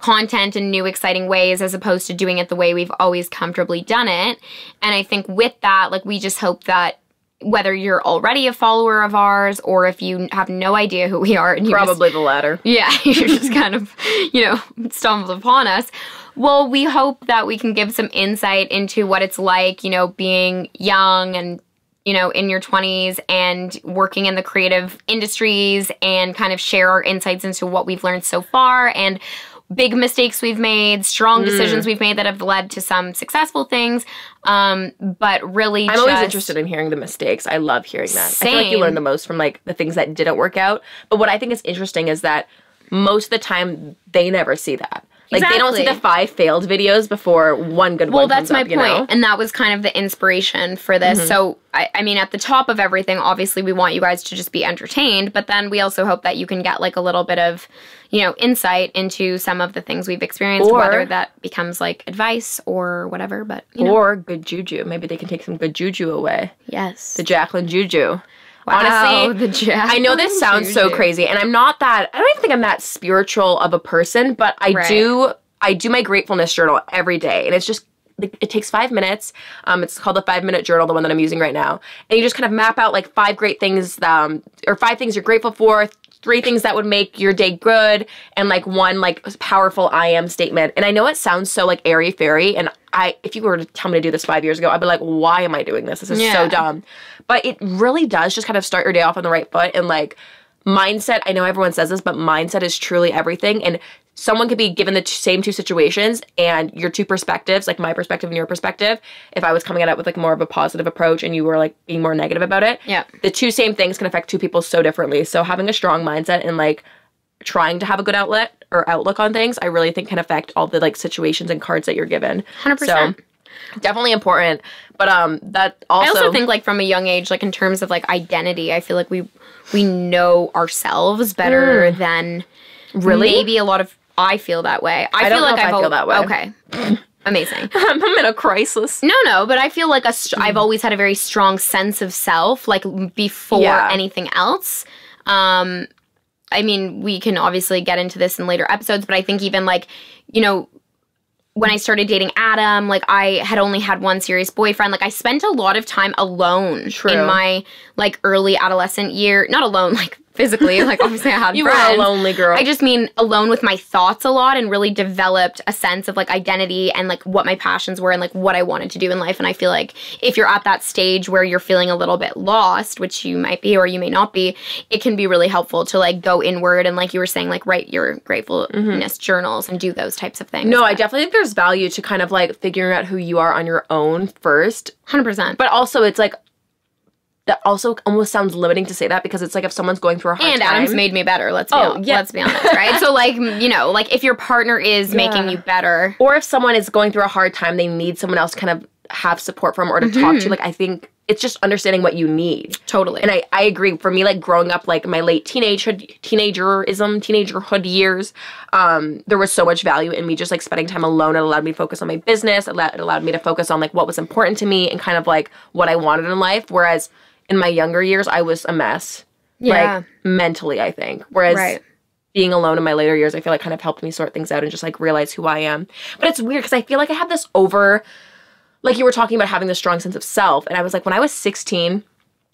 [SPEAKER 2] content in new exciting ways as opposed to doing it the way we've always comfortably done it. And I think with that, like we just hope that whether you're already a follower of ours or if you have no idea who we are and you just
[SPEAKER 1] probably the latter.
[SPEAKER 2] yeah, *laughs* you just kind of, you know, stumbled upon us. Well, we hope that we can give some insight into what it's like, you know, being young and, you know, in your 20s and working in the creative industries and kind of share our insights into what we've learned so far and big mistakes we've made, strong decisions we've made that have led to some successful things. Um, but really,
[SPEAKER 1] I'm always interested in hearing the mistakes. I love hearing that. I feel like you learn the most from like the things that didn't work out. But what I think is interesting is that most of the time they never see that. Like they don't see the five failed videos before one good
[SPEAKER 2] well
[SPEAKER 1] one.
[SPEAKER 2] Well,
[SPEAKER 1] that's
[SPEAKER 2] my
[SPEAKER 1] up, you know?
[SPEAKER 2] And that was kind of the inspiration for this mm-hmm. so I, I mean at the top of everything obviously we want you guys to just be entertained but then we also hope that you can get like a little bit of you know insight into some of the things we've experienced
[SPEAKER 1] Or-
[SPEAKER 2] whether that becomes like advice or whatever but you know
[SPEAKER 1] Or good juju. Maybe they can take some good juju away.
[SPEAKER 2] yes
[SPEAKER 1] The Jaclyn juju.
[SPEAKER 2] Wow,
[SPEAKER 1] Honestly,
[SPEAKER 2] the Jack
[SPEAKER 1] I know this *laughs* sounds so crazy, and I'm not that. I don't even think I'm that spiritual of a person, but I
[SPEAKER 2] Right.
[SPEAKER 1] do. I do my gratefulness journal every day, and it's just like, it takes five minutes. Um, it's called the five minute journal, the one that I'm using right now. And you just kind of map out like five great things, um, or five things you're grateful for, three things that would make your day good, and like one like powerful I am statement. And I know it sounds so like airy fairy, and I if you were to tell me to do this five years ago, I'd be like, why am I doing this? This is
[SPEAKER 2] Yeah.
[SPEAKER 1] so dumb. But it really does just kind of start your day off on the right foot and like mindset. I know everyone says this, but mindset is truly everything. And someone could be given the t- same two situations and your two perspectives, like my perspective and your perspective. If I was coming at it with like more of a positive approach and you were like being more negative about it,
[SPEAKER 2] Yeah.
[SPEAKER 1] the two same things can affect two people so differently. So having a strong mindset and like trying to have a good outlet or outlook on things, I really think can affect all the like situations and cards that you're given.
[SPEAKER 2] 100%.
[SPEAKER 1] So definitely important. But um that also,
[SPEAKER 2] I also think like from a young age, like in terms of like identity, I feel like we we know ourselves better than
[SPEAKER 1] Mm. Really?
[SPEAKER 2] maybe a lot of I feel that way. I,
[SPEAKER 1] don't
[SPEAKER 2] feel like I've
[SPEAKER 1] I feel that way.
[SPEAKER 2] Okay. *laughs* Amazing. *laughs*
[SPEAKER 1] I'm in a crisis.
[SPEAKER 2] No, no, but I feel like a str- I've always had a very strong sense of self, like before
[SPEAKER 1] Yeah.
[SPEAKER 2] anything else. Um, I mean, we can obviously get into this in later episodes, but I think even like, you know, when I started dating Adam, like I had only had one serious boyfriend. Like I spent a lot of time alone
[SPEAKER 1] True.
[SPEAKER 2] in my like early adolescent year. Not alone, *laughs* like physically. Like obviously I had *laughs*
[SPEAKER 1] You
[SPEAKER 2] friends.
[SPEAKER 1] were a lonely girl.
[SPEAKER 2] I just mean alone with my thoughts a lot and really developed a sense of like identity and like what my passions were and like what I wanted to do in life. And I feel like if you're at that stage where you're feeling a little bit lost, which you might be or you may not be, it can be really helpful to like go inward and like you were saying, like write your gratefulness mm-hmm. journals and do those types of things.
[SPEAKER 1] no, I definitely think there's value to kind of like figuring out who you are on your own first.
[SPEAKER 2] 100%.
[SPEAKER 1] But also it's like that also almost sounds limiting to say that because it's like if someone's going through a hard
[SPEAKER 2] and
[SPEAKER 1] time.
[SPEAKER 2] Adam's made me better. Let's be
[SPEAKER 1] Oh,
[SPEAKER 2] hon-
[SPEAKER 1] yeah.
[SPEAKER 2] let's be honest, right? so like you know, like if your partner is making you better,
[SPEAKER 1] or if someone is going through a hard time, they need someone else to kind of have support from or to talk to. Like I think it's just understanding what you need.
[SPEAKER 2] totally.
[SPEAKER 1] And I, I agree. For me, like growing up, like my late teenagehood, teenagerism, teenagerhood years, um, there was so much value in me just like spending time alone. It allowed me to focus on my business. It allowed, it allowed me to focus on like what was important to me and kind of like what I wanted in life. Whereas in my younger years, I was a mess.
[SPEAKER 2] Yeah.
[SPEAKER 1] Like mentally, I think. Whereas
[SPEAKER 2] Right.
[SPEAKER 1] being alone in my later years, I feel like kind of helped me sort things out and just like realize who I am. But it's weird because I feel like I have this over, like you were talking about having this strong sense of self. And I was like, when I was 16,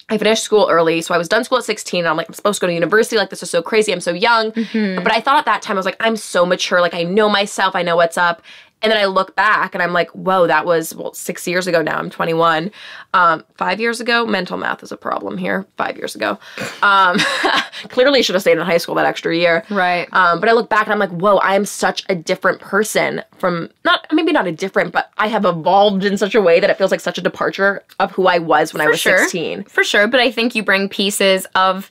[SPEAKER 1] I finished school early. So I was done school at 16. And I'm like, I'm supposed to go to university. Like, this is so crazy. I'm so young. Mm-hmm. But I thought at that time, I was like, I'm so mature. Like, I know myself. I know what's up. And then I look back and I'm like, whoa, that was, well, six years ago now. I'm 21. Um, five years ago, mental math is a problem here. Five years ago. Um, *laughs* clearly should have stayed in high school that extra year.
[SPEAKER 2] Right.
[SPEAKER 1] Um, but I look back and I'm like, whoa, I am such a different person from not maybe not a different, but I have evolved in such a way that it feels like such a departure of who I was when I was
[SPEAKER 2] sure.
[SPEAKER 1] 16.
[SPEAKER 2] For sure, but I think you bring pieces of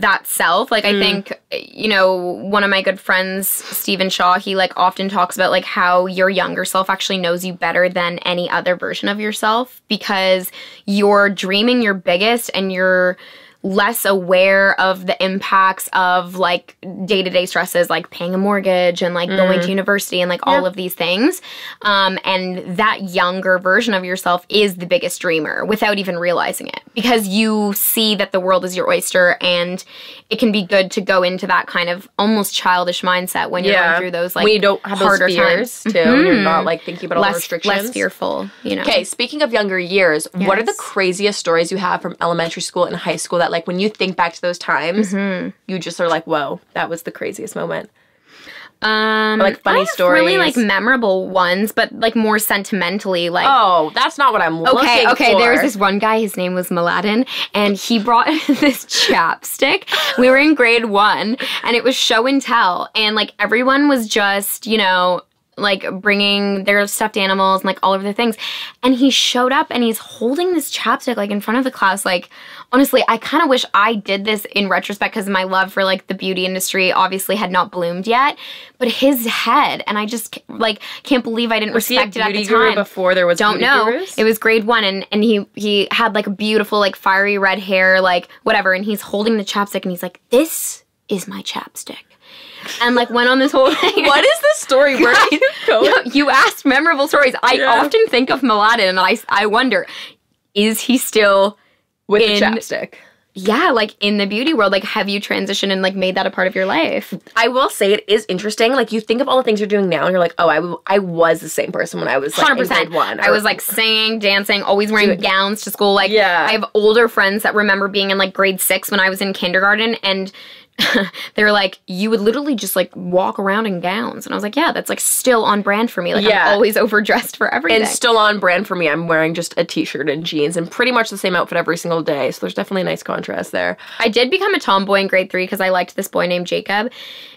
[SPEAKER 2] that self. Like I hmm. think you know, one of my good friends, Stephen Shaw, he like often talks about like how your younger self actually knows you better than any other version of yourself because you're dreaming your biggest and you're less aware of the impacts of like day-to-day stresses like paying a mortgage and like going to university and like all of these things. Um, and that younger version of yourself is the biggest dreamer without even realizing it because you see that the world is your oyster and it can be good to go into that kind of almost childish mindset when you're going through those like
[SPEAKER 1] when you don't have those
[SPEAKER 2] harder
[SPEAKER 1] fears
[SPEAKER 2] times.
[SPEAKER 1] too. You're not like thinking about all the restrictions.
[SPEAKER 2] less fearful you know.
[SPEAKER 1] Okay, speaking of younger years, what are the craziest stories you have from elementary school and high school that like when you think back to those times,
[SPEAKER 2] Mm-hmm.
[SPEAKER 1] you just are like, whoa, that was the craziest moment.
[SPEAKER 2] um
[SPEAKER 1] Or, like, funny
[SPEAKER 2] have really like memorable ones but like more sentimentally like
[SPEAKER 1] Oh, that's not what I'm
[SPEAKER 2] Okay,
[SPEAKER 1] looking
[SPEAKER 2] okay.
[SPEAKER 1] for.
[SPEAKER 2] There was this one guy. His name was Maladin, and he brought *laughs* this chapstick. We were in grade one, and it was show and tell, and like everyone was just, you know, like bringing their stuffed animals and like all of their things. And he showed up, and he's holding this chapstick like in front of the class. Like, honestly, I kind of wish I did this in retrospect because my love for like the beauty industry obviously had not bloomed yet. But his head, and I just like can't believe I didn't
[SPEAKER 1] Was
[SPEAKER 2] respect it at the time
[SPEAKER 1] before there was
[SPEAKER 2] don't know.
[SPEAKER 1] gurus?
[SPEAKER 2] It was grade one, and and he he had like a beautiful like fiery red hair, like whatever, and he's holding the chapstick, and he's like, "This is my chapstick," and like went on this whole thing. *laughs*
[SPEAKER 1] what is this story? *laughs* Where did you go?
[SPEAKER 2] No, you asked memorable stories. I
[SPEAKER 1] Yeah.
[SPEAKER 2] often think of Maladin, and I I wonder, is he still
[SPEAKER 1] with
[SPEAKER 2] in-
[SPEAKER 1] the chapstick.
[SPEAKER 2] yeah, like in the beauty world, like have you transitioned and like made that a part of your life?
[SPEAKER 1] I will say it is interesting. Like you think of all the things you're doing now, and you're like, oh, I, w- I was the same person when I was
[SPEAKER 2] Hundred
[SPEAKER 1] grade
[SPEAKER 2] percent.
[SPEAKER 1] one.
[SPEAKER 2] I
[SPEAKER 1] or-
[SPEAKER 2] was like singing, dancing, always wearing
[SPEAKER 1] Dude.
[SPEAKER 2] gowns to school. Like,
[SPEAKER 1] Yeah.
[SPEAKER 2] I have older friends that remember being in like grade six when I was in kindergarten, and *laughs* they were like, "You would literally just like walk around in gowns," and I was like, "Yeah, that's like still on brand for me. Like,
[SPEAKER 1] Yeah.
[SPEAKER 2] I'm always overdressed for everything."
[SPEAKER 1] and still on brand for me. I'm wearing just a t-shirt and jeans, and pretty much the same outfit every single day. So there's definitely a nice contrast there.
[SPEAKER 2] I did become a tomboy in grade three because I liked this boy named Jacob.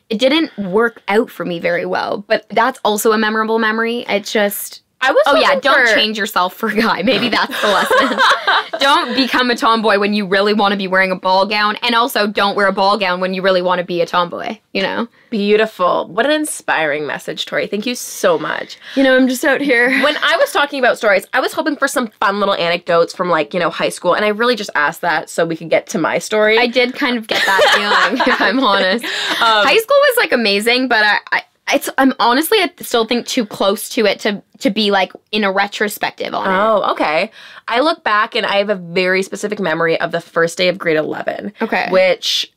[SPEAKER 2] It didn't work out for me very well, but that's also a memorable memory. It just.
[SPEAKER 1] I was.
[SPEAKER 2] Oh yeah, don't
[SPEAKER 1] for-
[SPEAKER 2] change yourself for a guy. Maybe that's the lesson. *laughs* don't become a tomboy when you really want to be wearing a ball gown, and also don't wear a ball gown when you really want to be a tomboy. You know.
[SPEAKER 1] Beautiful. What an inspiring message, Torri. Thank you so much.
[SPEAKER 2] You know, I'm just out here.
[SPEAKER 1] When I was talking about stories, I was hoping for some fun little anecdotes from like, you know, high school. And I really just asked that so we could get to my story.
[SPEAKER 2] I did kind of get that feeling, *laughs* if I'm honest. *laughs* Um, high school was like amazing, but I. I it's, I'm honestly, I still think too close to it to to be like in a retrospective on it.
[SPEAKER 1] Oh, okay. I look back and I have a very specific memory of the first day of grade 11.
[SPEAKER 2] Okay.
[SPEAKER 1] Which,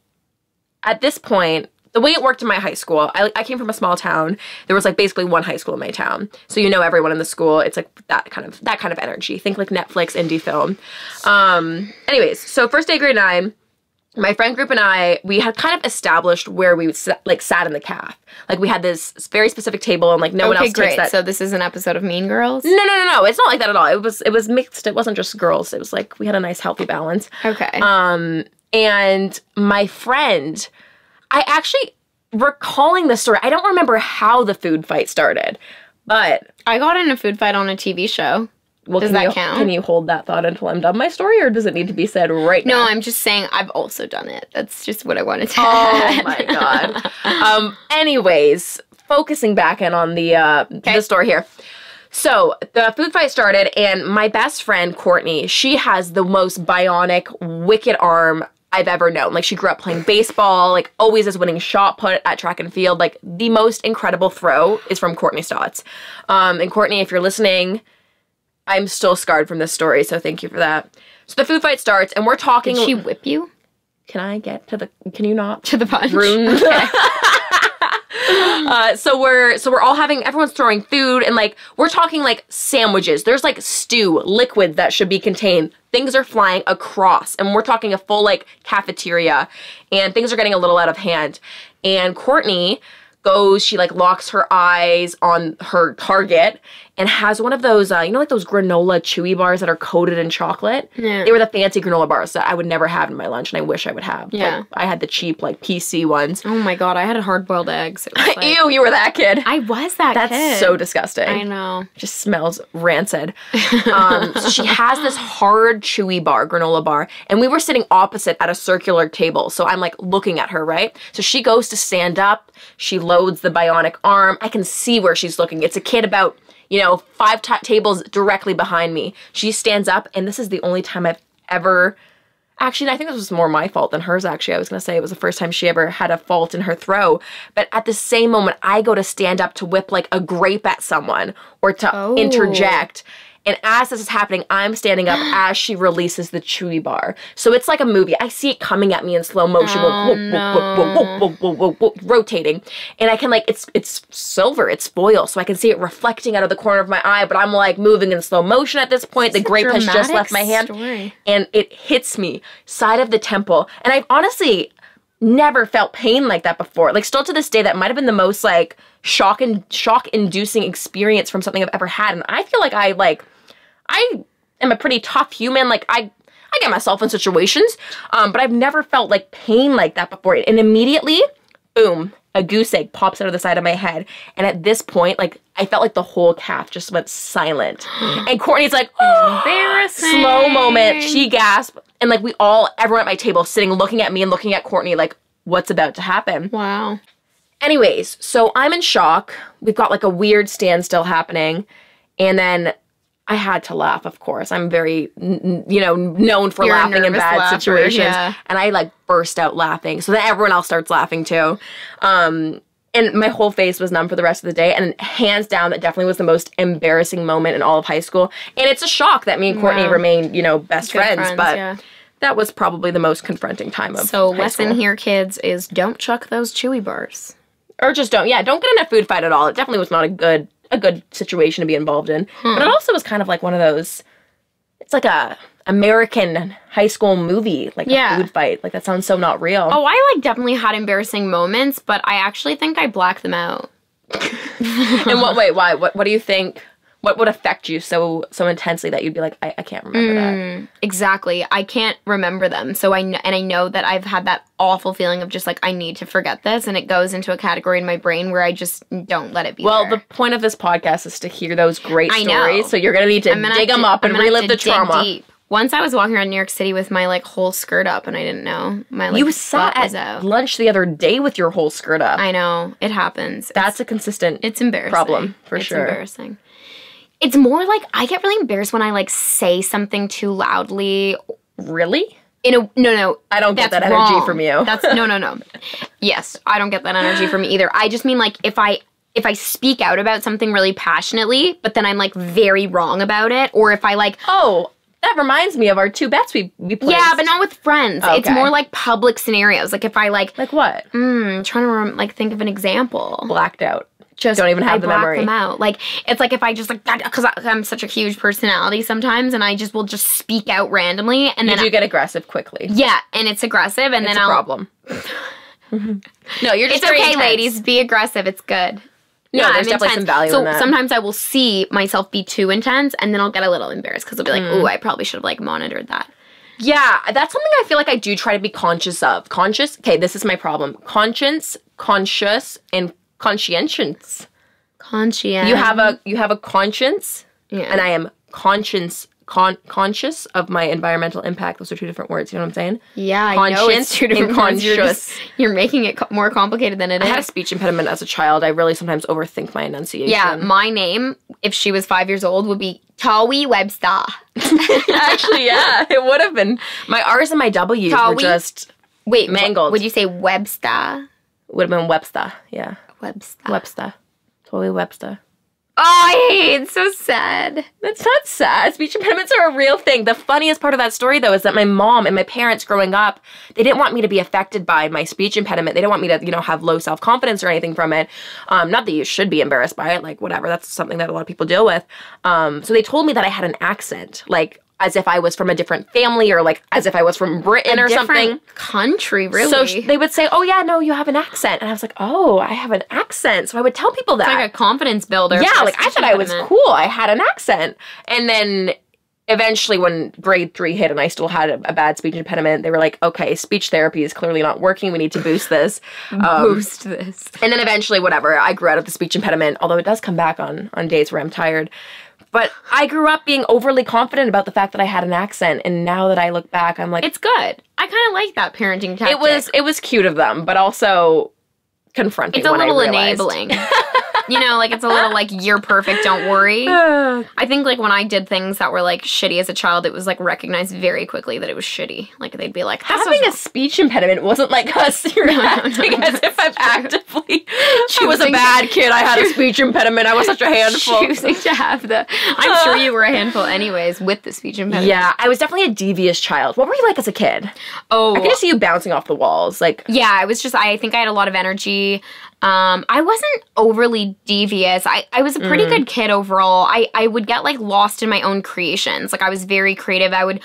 [SPEAKER 1] at this point, the way it worked in my high school, I, I came from a small town. There was like basically one high school in my town, so you know everyone in the school. It's like that kind of that kind of energy. Think like Netflix indie film. Um. Anyways, so first day grade nine, my friend group and I, we had kind of established where we would sit, like sat in the calf. Like we had this very specific table, and like no one
[SPEAKER 2] okay,
[SPEAKER 1] else takes
[SPEAKER 2] great.
[SPEAKER 1] that.
[SPEAKER 2] So this is an episode of Mean Girls.
[SPEAKER 1] No, no, no, no. It's not like that at all. It was it was mixed. It wasn't just girls. It was like we had a nice healthy balance.
[SPEAKER 2] Okay.
[SPEAKER 1] Um and my friend I actually recalling the story. I don't remember how the food fight started. But
[SPEAKER 2] I got in a food fight on a TV show.
[SPEAKER 1] Well,
[SPEAKER 2] Does
[SPEAKER 1] can
[SPEAKER 2] that
[SPEAKER 1] you,
[SPEAKER 2] count?
[SPEAKER 1] Can you hold that thought until I'm done my story or does it need to be said right
[SPEAKER 2] No,
[SPEAKER 1] now?
[SPEAKER 2] No, I'm just saying I've also done it. That's just what I wanted to
[SPEAKER 1] tell.
[SPEAKER 2] Oh
[SPEAKER 1] my god. Um anyways, focusing back in on the uh the story here. So the food fight started and my best friend Courtney, she has the most bionic, wicked arm I've ever known. Like she grew up playing baseball, like always is winning shot put at track and field. Like the most incredible throw is from Courtney Stotts. Um and Courtney, if you're listening, I'm still scarred from this story, so thank you for that. So the food fight starts and we're talking
[SPEAKER 2] Did she whip you?
[SPEAKER 1] Can I get to the can you not?
[SPEAKER 2] To the punch?
[SPEAKER 1] ruin *laughs* uh, so we're so we're all having everyone's throwing food and like we're talking like sandwiches. There's like stew liquids that should be contained. Things are flying across and we're talking a full like cafeteria and things are getting a little out of hand. And courtney goes she like locks her eyes on her target and has one of those uh, you know like those granola chewy bars that are coated in chocolate
[SPEAKER 2] Yeah.
[SPEAKER 1] they were the fancy granola bars that i would never have in my lunch and i wish i would have
[SPEAKER 2] Yeah.
[SPEAKER 1] Like, i had the cheap like pc ones
[SPEAKER 2] Oh my god, I had hard boiled eggs. *laughs* Like-
[SPEAKER 1] Ew, you were that kid.
[SPEAKER 2] I was that kid.
[SPEAKER 1] That's
[SPEAKER 2] kid.
[SPEAKER 1] so disgusting.
[SPEAKER 2] I know.
[SPEAKER 1] Just smells rancid. *laughs* Um, so she has this hard, chewy bar, granola bar, and we were sitting opposite at a circular table. So I'm like looking at her, right? So she goes to stand up. She loads the bionic arm. I can see where she's looking. It's a kid about, you know, five ta tables directly behind me. She stands up, and this is the only time I've ever Actually, I think this was more my fault than hers, actually. I was to say it was the first time she ever had a fault in her throw. But at the same moment, I go to stand up to whip like a grape at someone or to
[SPEAKER 2] Oh.
[SPEAKER 1] interject. And as this is happening, I'm standing up as she releases the chewy bar. So it's like a movie. I see it coming at me in slow motion, rotating. And I can like it's it's silver, it's foil, so I can see it reflecting out of the corner of my eye, but I'm like moving in slow motion at this point. The grape has just left my hand.
[SPEAKER 2] Story.
[SPEAKER 1] And it hits me side of the temple. And I've honestly never felt pain like that before. Like still to this day, that might have been the most like shock and shock inducing experience from something I've ever had. And I feel like I like i am a pretty tough human like i i get myself in situations um, but i've never felt like pain like that before and immediately boom a goose egg pops out of the side of my head and at this point like i felt like the whole calf just went silent *gasps* and courtney's like oh *gasps*
[SPEAKER 2] Embarrassing.
[SPEAKER 1] slow moment. She gasped, and like we all, everyone at my table, sitting looking at me and looking at Courtney, like, what's about to happen?
[SPEAKER 2] Wow.
[SPEAKER 1] Anyways, so I'm in shock. We've got like a weird standstill happening, and then I had to laugh. Of course, I'm very, you know, known for
[SPEAKER 2] You're
[SPEAKER 1] laughing in bad
[SPEAKER 2] laugher,
[SPEAKER 1] situations,
[SPEAKER 2] yeah.
[SPEAKER 1] and I like burst out laughing. So then everyone else starts laughing too. Um, and my whole face was numb for the rest of the day. And hands down, that definitely was the most embarrassing moment in all of high school. And it's a shock that me and Courtney
[SPEAKER 2] Wow.
[SPEAKER 1] remain, you know, best
[SPEAKER 2] Good
[SPEAKER 1] friends. But
[SPEAKER 2] yeah.
[SPEAKER 1] that was probably the most confronting time of
[SPEAKER 2] So lesson
[SPEAKER 1] school.
[SPEAKER 2] here, kids, is don't chuck those chewy bars.
[SPEAKER 1] or just don't yeah don't get in a food fight at all it definitely was not a good a good situation to be involved in
[SPEAKER 2] Hmm.
[SPEAKER 1] but it also was kind of like one of those it's like a american high school movie like
[SPEAKER 2] Yeah.
[SPEAKER 1] a food fight like that sounds so not real
[SPEAKER 2] Oh, I like definitely had embarrassing moments, but I actually think I blacked them out. *laughs*
[SPEAKER 1] in what way why what, what do you think what would affect you so so intensely that you'd be like i, I can't remember that mm,
[SPEAKER 2] Exactly. I can't remember them. So I kn- and I know that I've had that awful feeling of just like I need to forget this and it goes into a category in my brain where I just don't let it be.
[SPEAKER 1] well
[SPEAKER 2] there.
[SPEAKER 1] the point of this podcast is to hear those great
[SPEAKER 2] I know.
[SPEAKER 1] stories so you're gonna need to
[SPEAKER 2] gonna
[SPEAKER 1] dig them
[SPEAKER 2] to-
[SPEAKER 1] up and relive the trauma
[SPEAKER 2] deep. Once I was walking around New York City with my like whole skirt up and I didn't know my like
[SPEAKER 1] you sat at
[SPEAKER 2] out.
[SPEAKER 1] lunch the other day with your whole skirt up
[SPEAKER 2] I know it happens.
[SPEAKER 1] that's a consistent
[SPEAKER 2] It's embarrassing.
[SPEAKER 1] problem, for
[SPEAKER 2] it's
[SPEAKER 1] sure.
[SPEAKER 2] embarrassing. It's more like I get really embarrassed when I like say something too loudly.
[SPEAKER 1] really
[SPEAKER 2] In a no no.
[SPEAKER 1] I don't get that energy
[SPEAKER 2] wrong.
[SPEAKER 1] from you.
[SPEAKER 2] That's no no no. Yes, I don't get that energy from me either. I just mean like if I if I speak out about something really passionately, but then I'm like very wrong about it, or if I like
[SPEAKER 1] Oh, that reminds me of our two bets we we played.
[SPEAKER 2] yeah, but not with friends. It's more like public scenarios. Like if I like,
[SPEAKER 1] like what?
[SPEAKER 2] mm, trying to rem- like think of an example.
[SPEAKER 1] Blacked out.
[SPEAKER 2] Just
[SPEAKER 1] Don't even have
[SPEAKER 2] I
[SPEAKER 1] the
[SPEAKER 2] black
[SPEAKER 1] memory.
[SPEAKER 2] them out. Like it's like if I just like because I'm such a huge personality sometimes, and I just will just speak out randomly, and
[SPEAKER 1] You
[SPEAKER 2] then
[SPEAKER 1] do
[SPEAKER 2] I-
[SPEAKER 1] get aggressive quickly.
[SPEAKER 2] yeah, and it's aggressive, and
[SPEAKER 1] It's
[SPEAKER 2] then
[SPEAKER 1] a
[SPEAKER 2] I'll.
[SPEAKER 1] problem. *laughs* no, you're just
[SPEAKER 2] It's okay,
[SPEAKER 1] intense.
[SPEAKER 2] ladies. Be aggressive. It's good.
[SPEAKER 1] No, there's definitely some value
[SPEAKER 2] so
[SPEAKER 1] in that.
[SPEAKER 2] sometimes I will see myself be too intense, and then I'll get a little embarrassed because I'll be like,
[SPEAKER 1] Mm.
[SPEAKER 2] "Oh, I probably should have like monitored that."
[SPEAKER 1] Yeah, that's something I feel like I do try to be conscious of. Conscious. Okay, this is my problem. Conscience, conscious, and conscientious.
[SPEAKER 2] Conscience.
[SPEAKER 1] You have a you have a conscience,
[SPEAKER 2] yeah.
[SPEAKER 1] and I am conscience con- conscious of my environmental impact. Those are two different words. You know what I'm saying?
[SPEAKER 2] yeah, I know it's
[SPEAKER 1] conscience
[SPEAKER 2] two different words. You're, just- you're making it co- more complicated than it
[SPEAKER 1] I
[SPEAKER 2] is.
[SPEAKER 1] had a speech impediment as a child. I really sometimes overthink my enunciation.
[SPEAKER 2] yeah, my name, if she was five years old, would be Tawi Webster. *laughs*
[SPEAKER 1] Actually, yeah, it would have been. My R's and my W's were
[SPEAKER 2] Tawi?
[SPEAKER 1] just
[SPEAKER 2] Wait,
[SPEAKER 1] Mangled.
[SPEAKER 2] Would you say Webster?
[SPEAKER 1] would have been Webster. Yeah,
[SPEAKER 2] Webster.
[SPEAKER 1] Webster. Totally Webster.
[SPEAKER 2] Oh, I hate. It's so sad.
[SPEAKER 1] That's not sad. Speech impediments are a real thing. The funniest part of that story, though, is that my mom and my parents growing up, they didn't want me to be affected by my speech impediment. They didn't want me to, you know, have low self confidence or anything from it. Um, not that you should be embarrassed by it, like whatever. That's something that a lot of people deal with. Um, so they told me that I had an accent, like as if I was from a different family or like as if I was from Britain or something.
[SPEAKER 2] country, really.
[SPEAKER 1] So sh- they would say, "Oh yeah, no, you have an accent," and I was like, "Oh, I have an accent." So I would tell people that.
[SPEAKER 2] It's like a confidence builder.
[SPEAKER 1] yeah, like I thought I was cool. I had an accent, and then eventually, when grade three hit and I still had a, a bad speech impediment, they were like, "Okay, speech therapy is clearly not working. We need to boost this." *laughs* Um,
[SPEAKER 2] Boost this.
[SPEAKER 1] and then eventually, whatever, I grew out of the speech impediment, although it does come back on on days where I'm tired. But I grew up being overly confident about the fact that I had an accent, and now that I look back, I'm like,
[SPEAKER 2] It's good. I kind of like that parenting tactic.
[SPEAKER 1] it was it was cute of them, but also confronting.
[SPEAKER 2] It's a little enabling. *laughs* you know, like it's a little like you're perfect, don't worry. *sighs* I think like when I did things that were like shitty as a child, it was like recognized very quickly that it was shitty. Like they'd be like, "That's
[SPEAKER 1] Having a speech impediment wasn't like us. *laughs* You're
[SPEAKER 2] no,
[SPEAKER 1] acting
[SPEAKER 2] no,
[SPEAKER 1] as if I'm
[SPEAKER 2] true.
[SPEAKER 1] actively. *laughs* I was a bad kid. I had a speech impediment. I was such a handful.
[SPEAKER 2] choosing to have the." I'm sure you were a handful, anyways, with the speech impediment.
[SPEAKER 1] Yeah, I was definitely a devious child. What were you like as a kid?
[SPEAKER 2] Oh,
[SPEAKER 1] I can just see you bouncing off the walls. Like,
[SPEAKER 2] yeah, I was just I think I had a lot of energy. Um, I wasn't overly devious. I, I was a pretty good kid overall. I, I would get like lost in my own creations. Like I was very creative. I would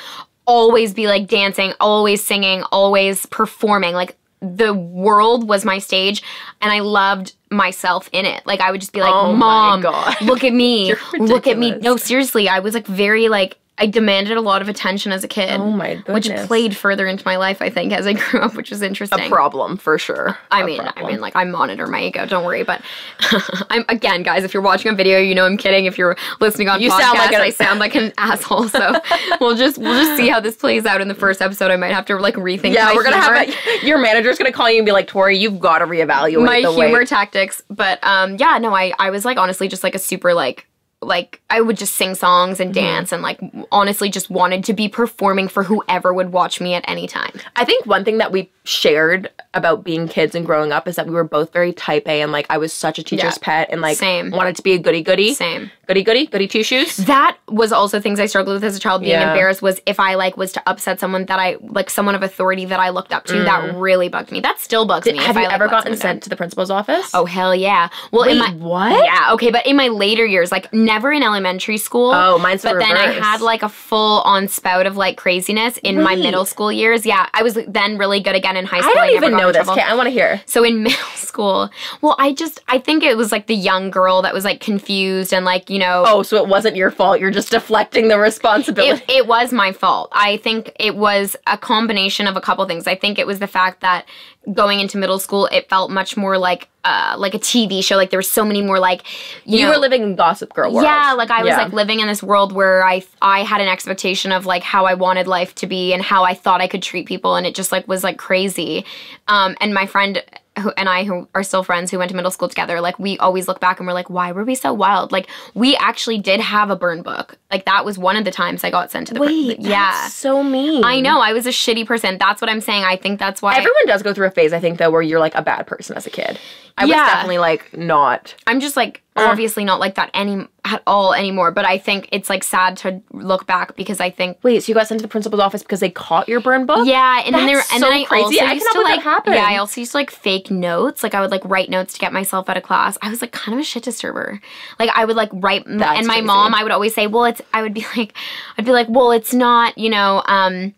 [SPEAKER 2] always be like dancing, always singing, always performing. Like the world was my stage and I loved myself in it. Like I would just be like,
[SPEAKER 1] Oh my
[SPEAKER 2] Mom,
[SPEAKER 1] God.
[SPEAKER 2] look at me. *laughs* Look at me. No, seriously, I was like very like I demanded a lot of attention as a kid.
[SPEAKER 1] oh my
[SPEAKER 2] Which played further into my life, I think, as I *laughs* grew up, which was interesting.
[SPEAKER 1] a problem for sure.
[SPEAKER 2] I
[SPEAKER 1] A
[SPEAKER 2] mean, I mean, like I monitor my ego. Don't worry. But *laughs* I'm again, guys. If you're watching a video, you know I'm kidding. If you're listening on
[SPEAKER 1] You
[SPEAKER 2] podcast,
[SPEAKER 1] sound like a-
[SPEAKER 2] I sound like an *laughs* asshole. So we'll just we'll just see how this plays out in the first episode. I might have to like rethink.
[SPEAKER 1] yeah,
[SPEAKER 2] my
[SPEAKER 1] we're gonna
[SPEAKER 2] humor,
[SPEAKER 1] have a, your manager's gonna call you and be like, Torri, you've got to reevaluate
[SPEAKER 2] my
[SPEAKER 1] the
[SPEAKER 2] humor
[SPEAKER 1] way.
[SPEAKER 2] tactics. But um, yeah, no, I I was like honestly just like a super like like I would just sing songs and dance and like honestly just wanted to be performing for whoever would watch me at any time.
[SPEAKER 1] I think one thing that we shared about being kids and growing up is that we were both very type A and like I was such a teacher's
[SPEAKER 2] Yeah.
[SPEAKER 1] pet and like
[SPEAKER 2] Same.
[SPEAKER 1] wanted to be a goody goody.
[SPEAKER 2] Same.
[SPEAKER 1] Goody goody, goody two shoes.
[SPEAKER 2] That was also things I struggled with as a child being
[SPEAKER 1] Yeah.
[SPEAKER 2] embarrassed was if I like was to upset someone that I like someone of authority that I looked up to that really bugged me. That still bugs me.
[SPEAKER 1] Mm. Have you
[SPEAKER 2] like,
[SPEAKER 1] ever gotten sent
[SPEAKER 2] down.
[SPEAKER 1] to the principal's office?
[SPEAKER 2] Oh hell yeah. Well in my
[SPEAKER 1] what?
[SPEAKER 2] Yeah, okay, but in my later years, like never in elementary school.
[SPEAKER 1] Oh, mine's
[SPEAKER 2] But then I had like a full on spout of like craziness in my middle school years. Yeah, I was then really good again in high school.
[SPEAKER 1] I don't
[SPEAKER 2] never
[SPEAKER 1] even know this. Okay, I want to hear.
[SPEAKER 2] So in *laughs* middle school, well, I just I think it was like the young girl that was like confused and like you know.
[SPEAKER 1] Oh, so it wasn't your fault. You're just deflecting the responsibility.
[SPEAKER 2] It, it was my fault. I think it was a combination of a couple things. I think it was the fact that going into middle school, it felt much more like uh, like a TV show. Like there were so many more like you,
[SPEAKER 1] you
[SPEAKER 2] know,
[SPEAKER 1] were living in Gossip Girl world.
[SPEAKER 2] Yeah, like I was
[SPEAKER 1] Yeah.
[SPEAKER 2] like living in this world where I I had an expectation of like how I wanted life to be and how I thought I could treat people, and it just like was like crazy. Um, and my friend who, and I, who are still friends, who went to middle school together, like we always look back and we're like, why were we so wild? Like we actually did have a burn book. Like that was one of the times I got sent to the
[SPEAKER 1] Wait,
[SPEAKER 2] burn. Yeah.
[SPEAKER 1] so mean.
[SPEAKER 2] I know I was a shitty person. That's what I'm saying. I think that's why
[SPEAKER 1] Everyone does go through a phase, I think, though, where you're like a bad person as a kid. I was definitely like not.
[SPEAKER 2] I'm just like
[SPEAKER 1] Uh.
[SPEAKER 2] obviously not like that any at all anymore. But I think it's like sad to look back because I think
[SPEAKER 1] Wait, so you got sent to the principal's office because they caught your burn book?
[SPEAKER 2] Yeah, and then there,
[SPEAKER 1] That's
[SPEAKER 2] and
[SPEAKER 1] so
[SPEAKER 2] then I
[SPEAKER 1] crazy.
[SPEAKER 2] also
[SPEAKER 1] I
[SPEAKER 2] used to like, yeah, I also used to like fake notes. Like I would like write notes to get myself out of class. I was like kind of a shit disturber. Like I would like write, and my
[SPEAKER 1] crazy.
[SPEAKER 2] mom, I would always say, well, it's. I would be like, I'd be like, well, it's not, you know, um.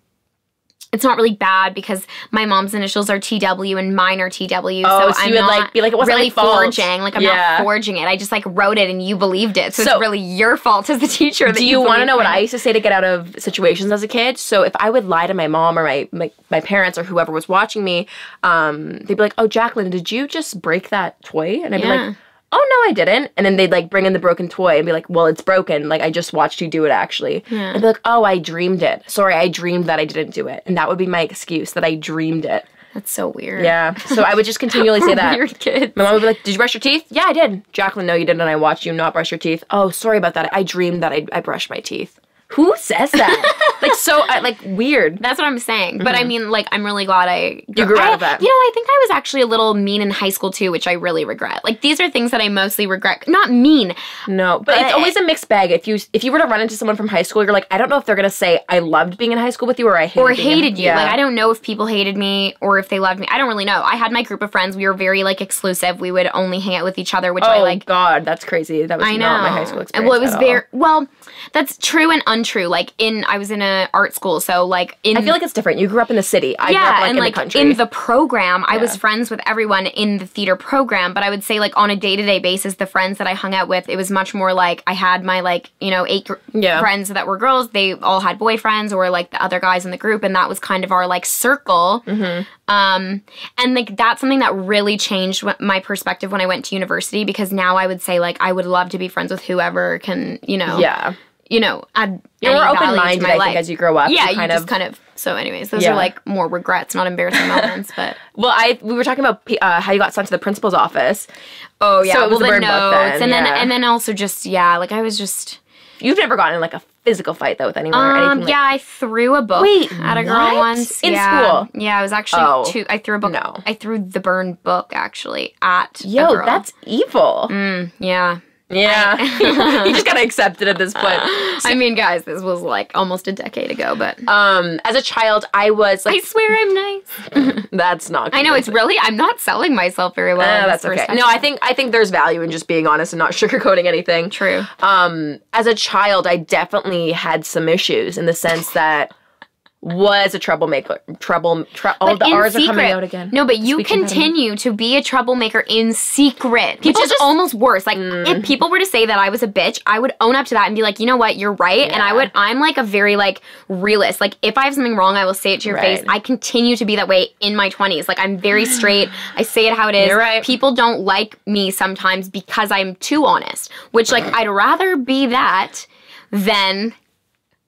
[SPEAKER 2] It's not really bad because my mom's initials are TW and mine are TW.
[SPEAKER 1] Oh,
[SPEAKER 2] so,
[SPEAKER 1] so
[SPEAKER 2] I'm
[SPEAKER 1] you would,
[SPEAKER 2] not
[SPEAKER 1] like, be like, "It wasn't
[SPEAKER 2] really forging. Like I'm
[SPEAKER 1] Yeah.
[SPEAKER 2] not forging it. I just like wrote it and you believed it. So,
[SPEAKER 1] So-
[SPEAKER 2] it's really your fault as the teacher. That
[SPEAKER 1] Do you want to know what. I used to say to get out of situations as a kid? So if I would lie to my mom or my my, my parents or whoever was watching me, um, they'd be like, "Oh, Jaclyn, did you just break that toy?" And I'd be like, "Oh no, I didn't." And then they'd like bring in the broken toy and be like, "Well, it's broken. Like I just watched you do it actually."
[SPEAKER 2] Yeah.
[SPEAKER 1] I'd be like, "Oh, I dreamed it. Sorry, I dreamed that I didn't do it." And that would be my excuse that I dreamed it.
[SPEAKER 2] That's so weird.
[SPEAKER 1] Yeah. So I would just continually say *laughs* that.
[SPEAKER 2] Weird kids.
[SPEAKER 1] My mom would be like, "Did you brush your teeth?" "Yeah, I did." "Jaclyn, no, you didn't. And I watched you not brush your teeth." "Oh, sorry about that. I dreamed that I, I brushed my teeth." Who says that? *laughs* like so, uh, like weird.
[SPEAKER 2] That's what I'm saying. But I mean, like, I'm really glad I
[SPEAKER 1] Mm-hmm. You grew out of that.
[SPEAKER 2] You know, I think I was actually a little mean in high school too, which I really regret. Like, these are things that I mostly regret. Not mean.
[SPEAKER 1] No, but, it's always a mixed bag. If you if you were to run into someone from high school, you're like, I don't know if they're gonna say I loved being in high school with you or I hated
[SPEAKER 2] Or
[SPEAKER 1] being in-
[SPEAKER 2] hated you.
[SPEAKER 1] Yeah.
[SPEAKER 2] Like, I don't know if people hated me or if they loved me. I don't really know. I had my group of friends. We were very, like, exclusive. We would only hang out with each other, which
[SPEAKER 1] Oh
[SPEAKER 2] I, like,
[SPEAKER 1] God, that's crazy. That was
[SPEAKER 2] I know.
[SPEAKER 1] not my high school
[SPEAKER 2] And,
[SPEAKER 1] experience.
[SPEAKER 2] Well, it was very, well, that's true and untrue. Like, in, I was in a art school, so, like, in.
[SPEAKER 1] I feel like it's different. You grew up in the city. I grew up like
[SPEAKER 2] and
[SPEAKER 1] in
[SPEAKER 2] like
[SPEAKER 1] the country.
[SPEAKER 2] in the program, I was friends with everyone in the theater program. But I would say like on a day to day basis, the friends that I hung out with, it was much more like I had my like you know eight gr-
[SPEAKER 1] Yeah.
[SPEAKER 2] friends that were girls. They all had boyfriends or like the other guys in the group, and that was kind of our like circle.
[SPEAKER 1] Mm-hmm.
[SPEAKER 2] Um, and like that's something that really changed my perspective when I went to university because now I would say like I would love to be friends with whoever can you know
[SPEAKER 1] yeah,
[SPEAKER 2] you know add
[SPEAKER 1] you're
[SPEAKER 2] any
[SPEAKER 1] more
[SPEAKER 2] value
[SPEAKER 1] open minded. I think as you grow up.
[SPEAKER 2] Yeah,
[SPEAKER 1] you
[SPEAKER 2] you
[SPEAKER 1] kind
[SPEAKER 2] just
[SPEAKER 1] of.
[SPEAKER 2] kind of. So, anyways, those
[SPEAKER 1] Yeah.
[SPEAKER 2] are like more regrets, not embarrassing moments. But *laughs*
[SPEAKER 1] well, I we were talking about uh, how you got sent to the principal's office.
[SPEAKER 2] oh yeah,
[SPEAKER 1] So it was
[SPEAKER 2] well
[SPEAKER 1] the
[SPEAKER 2] the
[SPEAKER 1] burn book
[SPEAKER 2] notes,
[SPEAKER 1] then,
[SPEAKER 2] and then
[SPEAKER 1] yeah.
[SPEAKER 2] and then also just yeah, like I was just
[SPEAKER 1] You've never gotten in like a physical fight though with anyone or anything.
[SPEAKER 2] um
[SPEAKER 1] like-
[SPEAKER 2] yeah, I threw a book
[SPEAKER 1] Wait,
[SPEAKER 2] at a girl
[SPEAKER 1] what?
[SPEAKER 2] once
[SPEAKER 1] In
[SPEAKER 2] yeah.
[SPEAKER 1] school?
[SPEAKER 2] Yeah, I was actually
[SPEAKER 1] Oh,
[SPEAKER 2] two. I threw a book.
[SPEAKER 1] no.
[SPEAKER 2] I threw the burned book actually at a
[SPEAKER 1] Yo, that's evil.
[SPEAKER 2] Mm, yeah.
[SPEAKER 1] Yeah, *laughs* *laughs* you just gotta accept it at this point. *sighs*
[SPEAKER 2] I mean, guys, this was like almost a decade ago, but
[SPEAKER 1] Um, as a child, I was like I
[SPEAKER 2] swear I'm nice. *laughs*
[SPEAKER 1] that's not.
[SPEAKER 2] I know it's really. I'm not selling myself very well.
[SPEAKER 1] Uh, that's okay.
[SPEAKER 2] respect.
[SPEAKER 1] No, I think I think there's value in just being honest and not sugarcoating anything.
[SPEAKER 2] true.
[SPEAKER 1] Um, as a child, I definitely had some issues in the sense that was a troublemaker. Trouble. Tr- all the R's are coming out again.
[SPEAKER 2] No, but you
[SPEAKER 1] Speaking
[SPEAKER 2] continue to be a troublemaker in secret, which is
[SPEAKER 1] just-
[SPEAKER 2] almost worse. Like
[SPEAKER 1] Mm.
[SPEAKER 2] if people were to say that I was a bitch, I would own up to that and be like, you know what, you're right. And I would. I'm like a very like realist. Like if I have something wrong, I will say it to your
[SPEAKER 1] Right.
[SPEAKER 2] face. I continue to be that way in my 20s. Like I'm very straight. I say it how it is.
[SPEAKER 1] You're right.
[SPEAKER 2] People don't like me sometimes because I'm too honest. Which like I'd rather be that than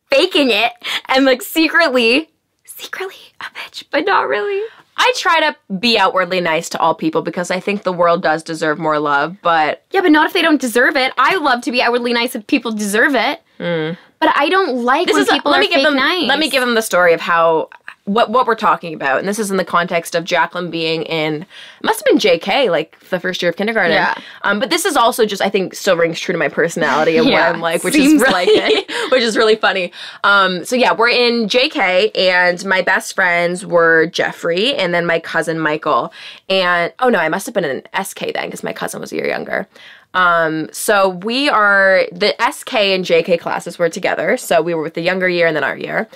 [SPEAKER 2] faking it and like secretly secretly a bitch, but not really.
[SPEAKER 1] I try to be outwardly nice to all people because I think the world does deserve more love, but
[SPEAKER 2] Yeah, but not if they don't deserve it. I love to be outwardly nice if people deserve it. But I don't like when
[SPEAKER 1] Hmm. is a-
[SPEAKER 2] people
[SPEAKER 1] let
[SPEAKER 2] are
[SPEAKER 1] me give them
[SPEAKER 2] nice.
[SPEAKER 1] let me give them the story of how what what we're talking about. And this is in the context of Jaclyn being in must have been JK like the first year of kindergarten.
[SPEAKER 2] Yeah.
[SPEAKER 1] um but this is also just I think still rings true to my personality and
[SPEAKER 2] Yeah,
[SPEAKER 1] what I'm like which is really
[SPEAKER 2] like *laughs*
[SPEAKER 1] which is really funny. Um so yeah we're in JK and my best friends were Jeffrey and then my cousin Michael. And oh no I must have been in SK then because my cousin was a year younger um, so we are the SK and JK classes were together. So we were with the younger year and then our year.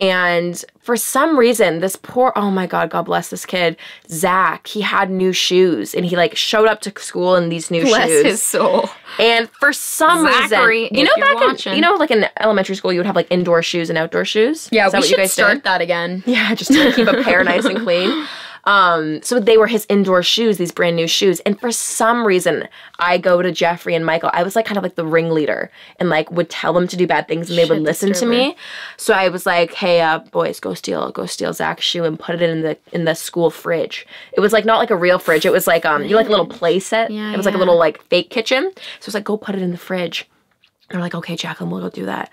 [SPEAKER 1] And for some reason, this poor oh my god, God bless this kid, Zach, he had new shoes and he like showed up to school in these new
[SPEAKER 2] Bless
[SPEAKER 1] shoes.
[SPEAKER 2] his soul.
[SPEAKER 1] and for some
[SPEAKER 2] Zachary,
[SPEAKER 1] reason, you know back in, you know like in elementary school you would have like indoor shoes and outdoor shoes. Is that
[SPEAKER 2] we
[SPEAKER 1] what
[SPEAKER 2] should
[SPEAKER 1] you guys
[SPEAKER 2] start
[SPEAKER 1] did?
[SPEAKER 2] that again.
[SPEAKER 1] Yeah, just to keep a pair nice and clean. *laughs* Um, so they were his indoor shoes, these brand new shoes. And for some reason, I go to Jeffrey and Michael. I was like kind of like the ringleader and like would tell them to do bad things and they would
[SPEAKER 2] Shit
[SPEAKER 1] listen to me. So I was like, hey, uh, boys, go steal, go steal Zach's shoe and put it in the in the school fridge. It was like not like a real fridge. It was like um you know, like a little play set.
[SPEAKER 2] Yeah,
[SPEAKER 1] it was like a little like fake kitchen. So it was like, go put it in the fridge. They're like, okay, Jaclyn, we'll go do that.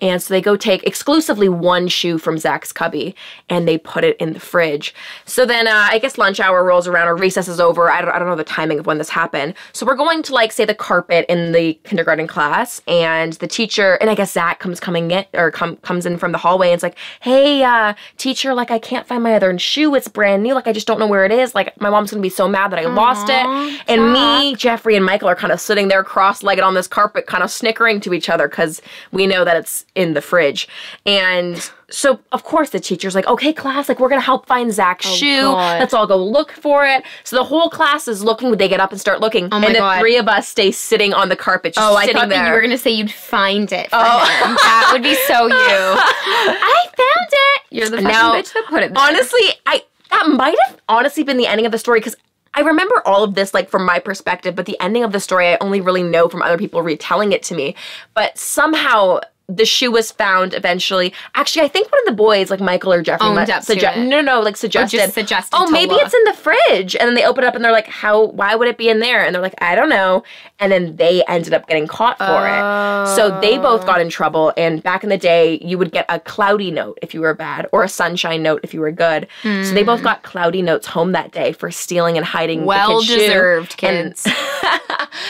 [SPEAKER 1] And so they go take exclusively one shoe from Zach's cubby and they put it in the fridge. So then uh, I guess lunch hour rolls around or recess is over. I don't, I don't know the timing of when this happened. So we're going to like say the carpet in the kindergarten class and the teacher, and I guess Zach comes coming in or come, comes in from the hallway and it's like, hey, uh, teacher, like I can't find my other shoe. It's brand new. Like I just don't know where it is. Like my mom's gonna be so mad that I lost it. And me, Jeffrey, and Michael are kind of sitting there cross-legged on this carpet, kind of snickering to each other because we know that it's in the fridge. And so, of course, the teacher's like, okay, class, like, we're gonna help find Zach's oh, shoe.
[SPEAKER 2] Oh, God.
[SPEAKER 1] Let's all go look for it. So the whole class is looking, they get up and start looking.
[SPEAKER 2] Oh
[SPEAKER 1] and the
[SPEAKER 2] God.
[SPEAKER 1] three of us stay sitting on the carpet, just
[SPEAKER 2] Oh, I thought
[SPEAKER 1] there.
[SPEAKER 2] that you were gonna say you'd find it.
[SPEAKER 1] Oh.
[SPEAKER 2] him. that would be so *laughs* you. I found it. You're the
[SPEAKER 1] Now,
[SPEAKER 2] bitch that put it there.
[SPEAKER 1] honestly, I that might have honestly been the ending of the story because I remember all of this like from my perspective, but the ending of the story I only really know from other people retelling it to me. But somehow the shoe was found eventually. Actually, I think one of the boys, like Michael or Jeffrey,
[SPEAKER 2] Owned up it.
[SPEAKER 1] no, no, like suggested,
[SPEAKER 2] suggested
[SPEAKER 1] Oh, maybe
[SPEAKER 2] look.
[SPEAKER 1] it's in the fridge, and then they open it up and they're like, "How? Why would it be in there?" And they're like, "I don't know." And then they ended up getting caught for it. So they both got in trouble. And back in the day, you would get a cloudy note if you were bad, or a sunshine note if you were good. So they both hmm. got cloudy notes home that day for stealing and hiding. the
[SPEAKER 2] well deserved,
[SPEAKER 1] And-
[SPEAKER 2] kids. *laughs*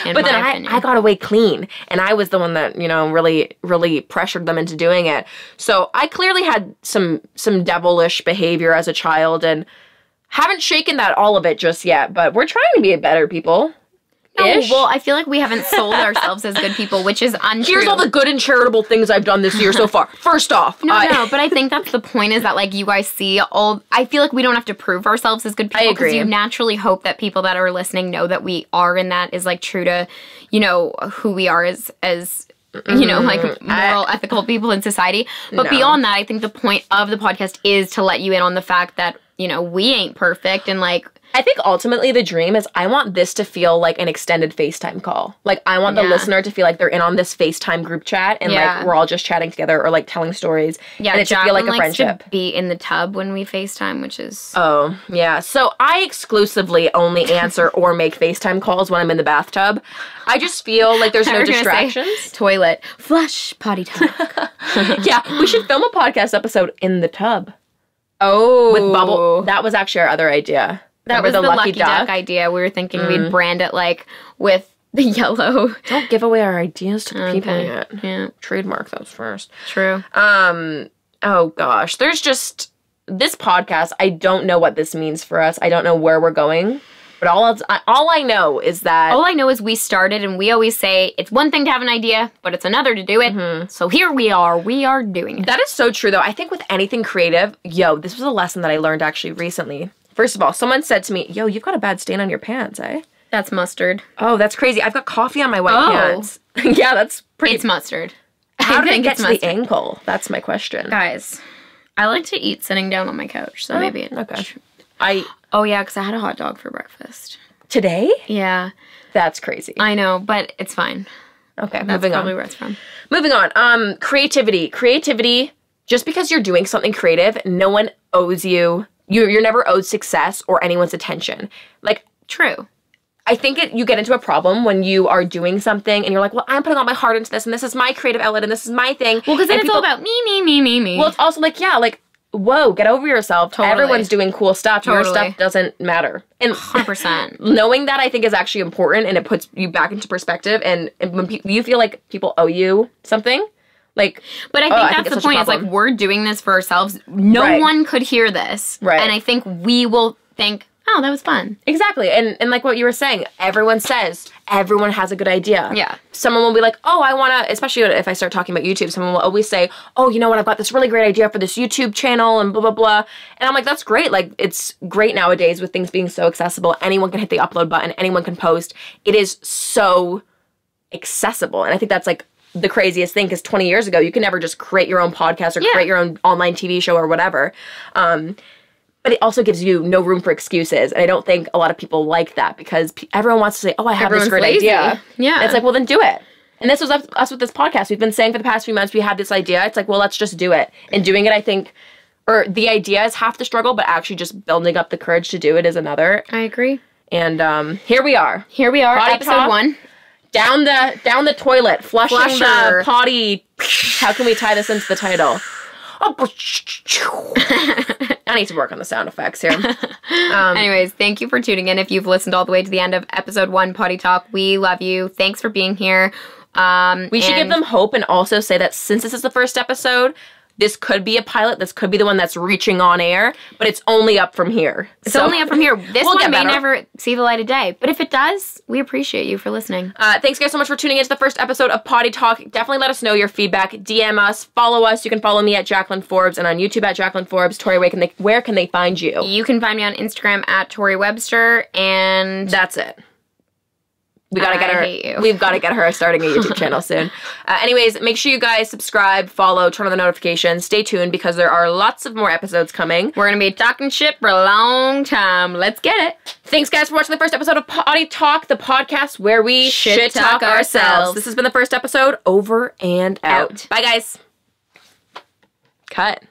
[SPEAKER 2] in
[SPEAKER 1] but then I. I got away clean and i was the one that you know really really pressured them into doing it. So i clearly had some some devilish behavior as a child and haven't shaken that all of it just yet but we're trying to be better people.
[SPEAKER 2] No, well, I feel like we haven't sold ourselves as good people, which is untrue.
[SPEAKER 1] here's all the good and charitable things i've done this year so far. *laughs* First off
[SPEAKER 2] No,
[SPEAKER 1] I-
[SPEAKER 2] no, but I think that's the point is that like you guys see all I feel like we don't have to prove ourselves as good people
[SPEAKER 1] because
[SPEAKER 2] you naturally hope that people that are listening know that we are and that is like true to, you know, who we are as as you know, like mm-hmm. moral, ethical people in society. But
[SPEAKER 1] No.
[SPEAKER 2] beyond that, I think the point of the podcast is to let you in on the fact that, you know, we ain't perfect and like
[SPEAKER 1] I think ultimately the dream is I want this to feel like an extended FaceTime call. Like I want the
[SPEAKER 2] Yeah.
[SPEAKER 1] listener to feel like they're in on this FaceTime group chat and
[SPEAKER 2] Yeah.
[SPEAKER 1] like we're all just chatting together or like telling stories.
[SPEAKER 2] yeah,
[SPEAKER 1] and it should feel like a friendship.
[SPEAKER 2] be in the tub when we FaceTime, which is
[SPEAKER 1] Oh, yeah. So I exclusively only *laughs* answer or make FaceTime calls when I'm in the bathtub. I just feel like there's *laughs* no
[SPEAKER 2] gonna say,
[SPEAKER 1] distractions.
[SPEAKER 2] toilet, flush, potty talk. *laughs*
[SPEAKER 1] yeah, we should film a podcast episode in the tub
[SPEAKER 2] oh,
[SPEAKER 1] with bubble. That was actually our other idea.
[SPEAKER 2] That
[SPEAKER 1] Remember
[SPEAKER 2] was the, lucky, duck? idea. We were thinking
[SPEAKER 1] Mm.
[SPEAKER 2] we'd brand it like with the *laughs* yellow.
[SPEAKER 1] Don't give away our ideas to the people yet.
[SPEAKER 2] Yeah,
[SPEAKER 1] Trademark those first.
[SPEAKER 2] true.
[SPEAKER 1] Um. Oh gosh, there's just this podcast. I don't know what this means for us. I don't know where we're going. But all else, I, all I know is that
[SPEAKER 2] All I know is we started, and we always say it's one thing to have an idea, but it's another to do it.
[SPEAKER 1] Mm-hmm.
[SPEAKER 2] So here we are. We are doing it.
[SPEAKER 1] That is so true, though. I think with anything creative, yo, this was a lesson that I learned actually recently. First of all, someone said to me, yo, you've got a bad stain on your pants, eh?
[SPEAKER 2] That's mustard.
[SPEAKER 1] Oh, that's crazy. I've got coffee on my white
[SPEAKER 2] Oh.
[SPEAKER 1] pants. *laughs* yeah, that's pretty.
[SPEAKER 2] It's mustard.
[SPEAKER 1] How
[SPEAKER 2] I
[SPEAKER 1] did it
[SPEAKER 2] think
[SPEAKER 1] get
[SPEAKER 2] it's
[SPEAKER 1] to the ankle? That's my question.
[SPEAKER 2] Guys, I like to eat sitting down on my couch, so maybe it.
[SPEAKER 1] Oh, okay. I
[SPEAKER 2] Oh yeah, because I had a hot dog for breakfast.
[SPEAKER 1] today?
[SPEAKER 2] Yeah,
[SPEAKER 1] That's crazy.
[SPEAKER 2] I know, but it's fine.
[SPEAKER 1] Okay,
[SPEAKER 2] That's
[SPEAKER 1] moving
[SPEAKER 2] probably
[SPEAKER 1] on.
[SPEAKER 2] where it's from.
[SPEAKER 1] Moving on. Um, creativity. Creativity. Just because you're doing something creative, no one owes you you you're never owed success or anyone's attention. Like
[SPEAKER 2] True.
[SPEAKER 1] I think it, you get into a problem when you are doing something and you're like, well, I'm putting all my heart into this and this is my creative outlet and this is my thing.
[SPEAKER 2] Well, because then
[SPEAKER 1] And
[SPEAKER 2] it's all about me, me, me, me, me.
[SPEAKER 1] Well, it's also like, yeah, like, whoa, get over yourself.
[SPEAKER 2] Totally.
[SPEAKER 1] Everyone's doing cool stuff.
[SPEAKER 2] Totally.
[SPEAKER 1] Your stuff doesn't matter. And
[SPEAKER 2] 100%. *laughs*
[SPEAKER 1] knowing that I think is actually important and it puts you back into perspective. And, and when pe- you feel like people owe you something, like,
[SPEAKER 2] But I
[SPEAKER 1] Oh,
[SPEAKER 2] think
[SPEAKER 1] I think
[SPEAKER 2] that's the point. It's like we're doing this for ourselves. No
[SPEAKER 1] Right.
[SPEAKER 2] one could hear this.
[SPEAKER 1] Right.
[SPEAKER 2] And I think we will think, oh, that was fun.
[SPEAKER 1] Exactly. And and like what you were saying, everyone says everyone has a good idea.
[SPEAKER 2] Yeah.
[SPEAKER 1] Someone will be like, "Oh, I want to," especially if I start talking about YouTube, someone will always say, "Oh, you know what? I've got this really great idea for this YouTube channel and blah blah blah." And I'm like, "That's great. Like it's great nowadays with things being so accessible. Anyone can hit the upload button, anyone can post. It is so accessible." And I think that's like the craziest thing because 20 years ago, you could never just create your own podcast or
[SPEAKER 2] Yeah.
[SPEAKER 1] create your own online TV show or whatever. Um, but it also gives you no room for excuses. And I don't think a lot of people like that because pe- everyone wants to say, oh, I have
[SPEAKER 2] Everyone's
[SPEAKER 1] this great
[SPEAKER 2] lazy.
[SPEAKER 1] idea.
[SPEAKER 2] Yeah.
[SPEAKER 1] And it's like, well, then do it. And this was us, us with this podcast. We've been saying for the past few months, we had this idea. It's like, well, let's just do it. And doing it, I think, or the idea is half the struggle, but actually just building up the courage to do it is another.
[SPEAKER 2] I agree.
[SPEAKER 1] And um, here we are,
[SPEAKER 2] Here we are,
[SPEAKER 1] Poddy
[SPEAKER 2] episode
[SPEAKER 1] talk.
[SPEAKER 2] one.
[SPEAKER 1] Down the down the toilet, flushing
[SPEAKER 2] Flusher.
[SPEAKER 1] the potty. How can we tie this into the title? *laughs* I need to work on the sound effects here. *laughs* Um,
[SPEAKER 2] Anyways, thank you for tuning in. If you've listened all the way to the end of episode one, Poddy Talk, we love you. Thanks for being here. Um,
[SPEAKER 1] We should give them hope and also say that since this is the first episode, this could be a pilot. This could be the one that's reaching on air, but it's only up from here.
[SPEAKER 2] It's only up from here. *laughs* This
[SPEAKER 1] We'll
[SPEAKER 2] one may
[SPEAKER 1] better.
[SPEAKER 2] never see the light of day, but if it does, we appreciate you for listening.
[SPEAKER 1] Uh, thanks guys so much for tuning into the first episode of Poddy Talk. Definitely let us know your feedback. DM us, follow us. You can follow me at Jaclyn Forbes and on YouTube at Jaclyn Forbes. Torri, where can they where can they find you?
[SPEAKER 2] You can find me on Instagram at Torri Webster, and
[SPEAKER 1] That's it. We gotta get her. We've got to get her starting a YouTube channel *laughs* soon. Uh, anyways, make sure you guys subscribe, follow, turn on the notifications. Stay tuned because there are lots of more episodes coming.
[SPEAKER 2] we're gonna be talking shit for a long time. Let's get it.
[SPEAKER 1] Thanks, guys, for watching the first episode of Poddy Talk, the podcast where we
[SPEAKER 2] Shit
[SPEAKER 1] shit talk
[SPEAKER 2] talk
[SPEAKER 1] ourselves.
[SPEAKER 2] ourselves.
[SPEAKER 1] This has been the first episode. Over and out.
[SPEAKER 2] Out.
[SPEAKER 1] Bye, guys. Cut.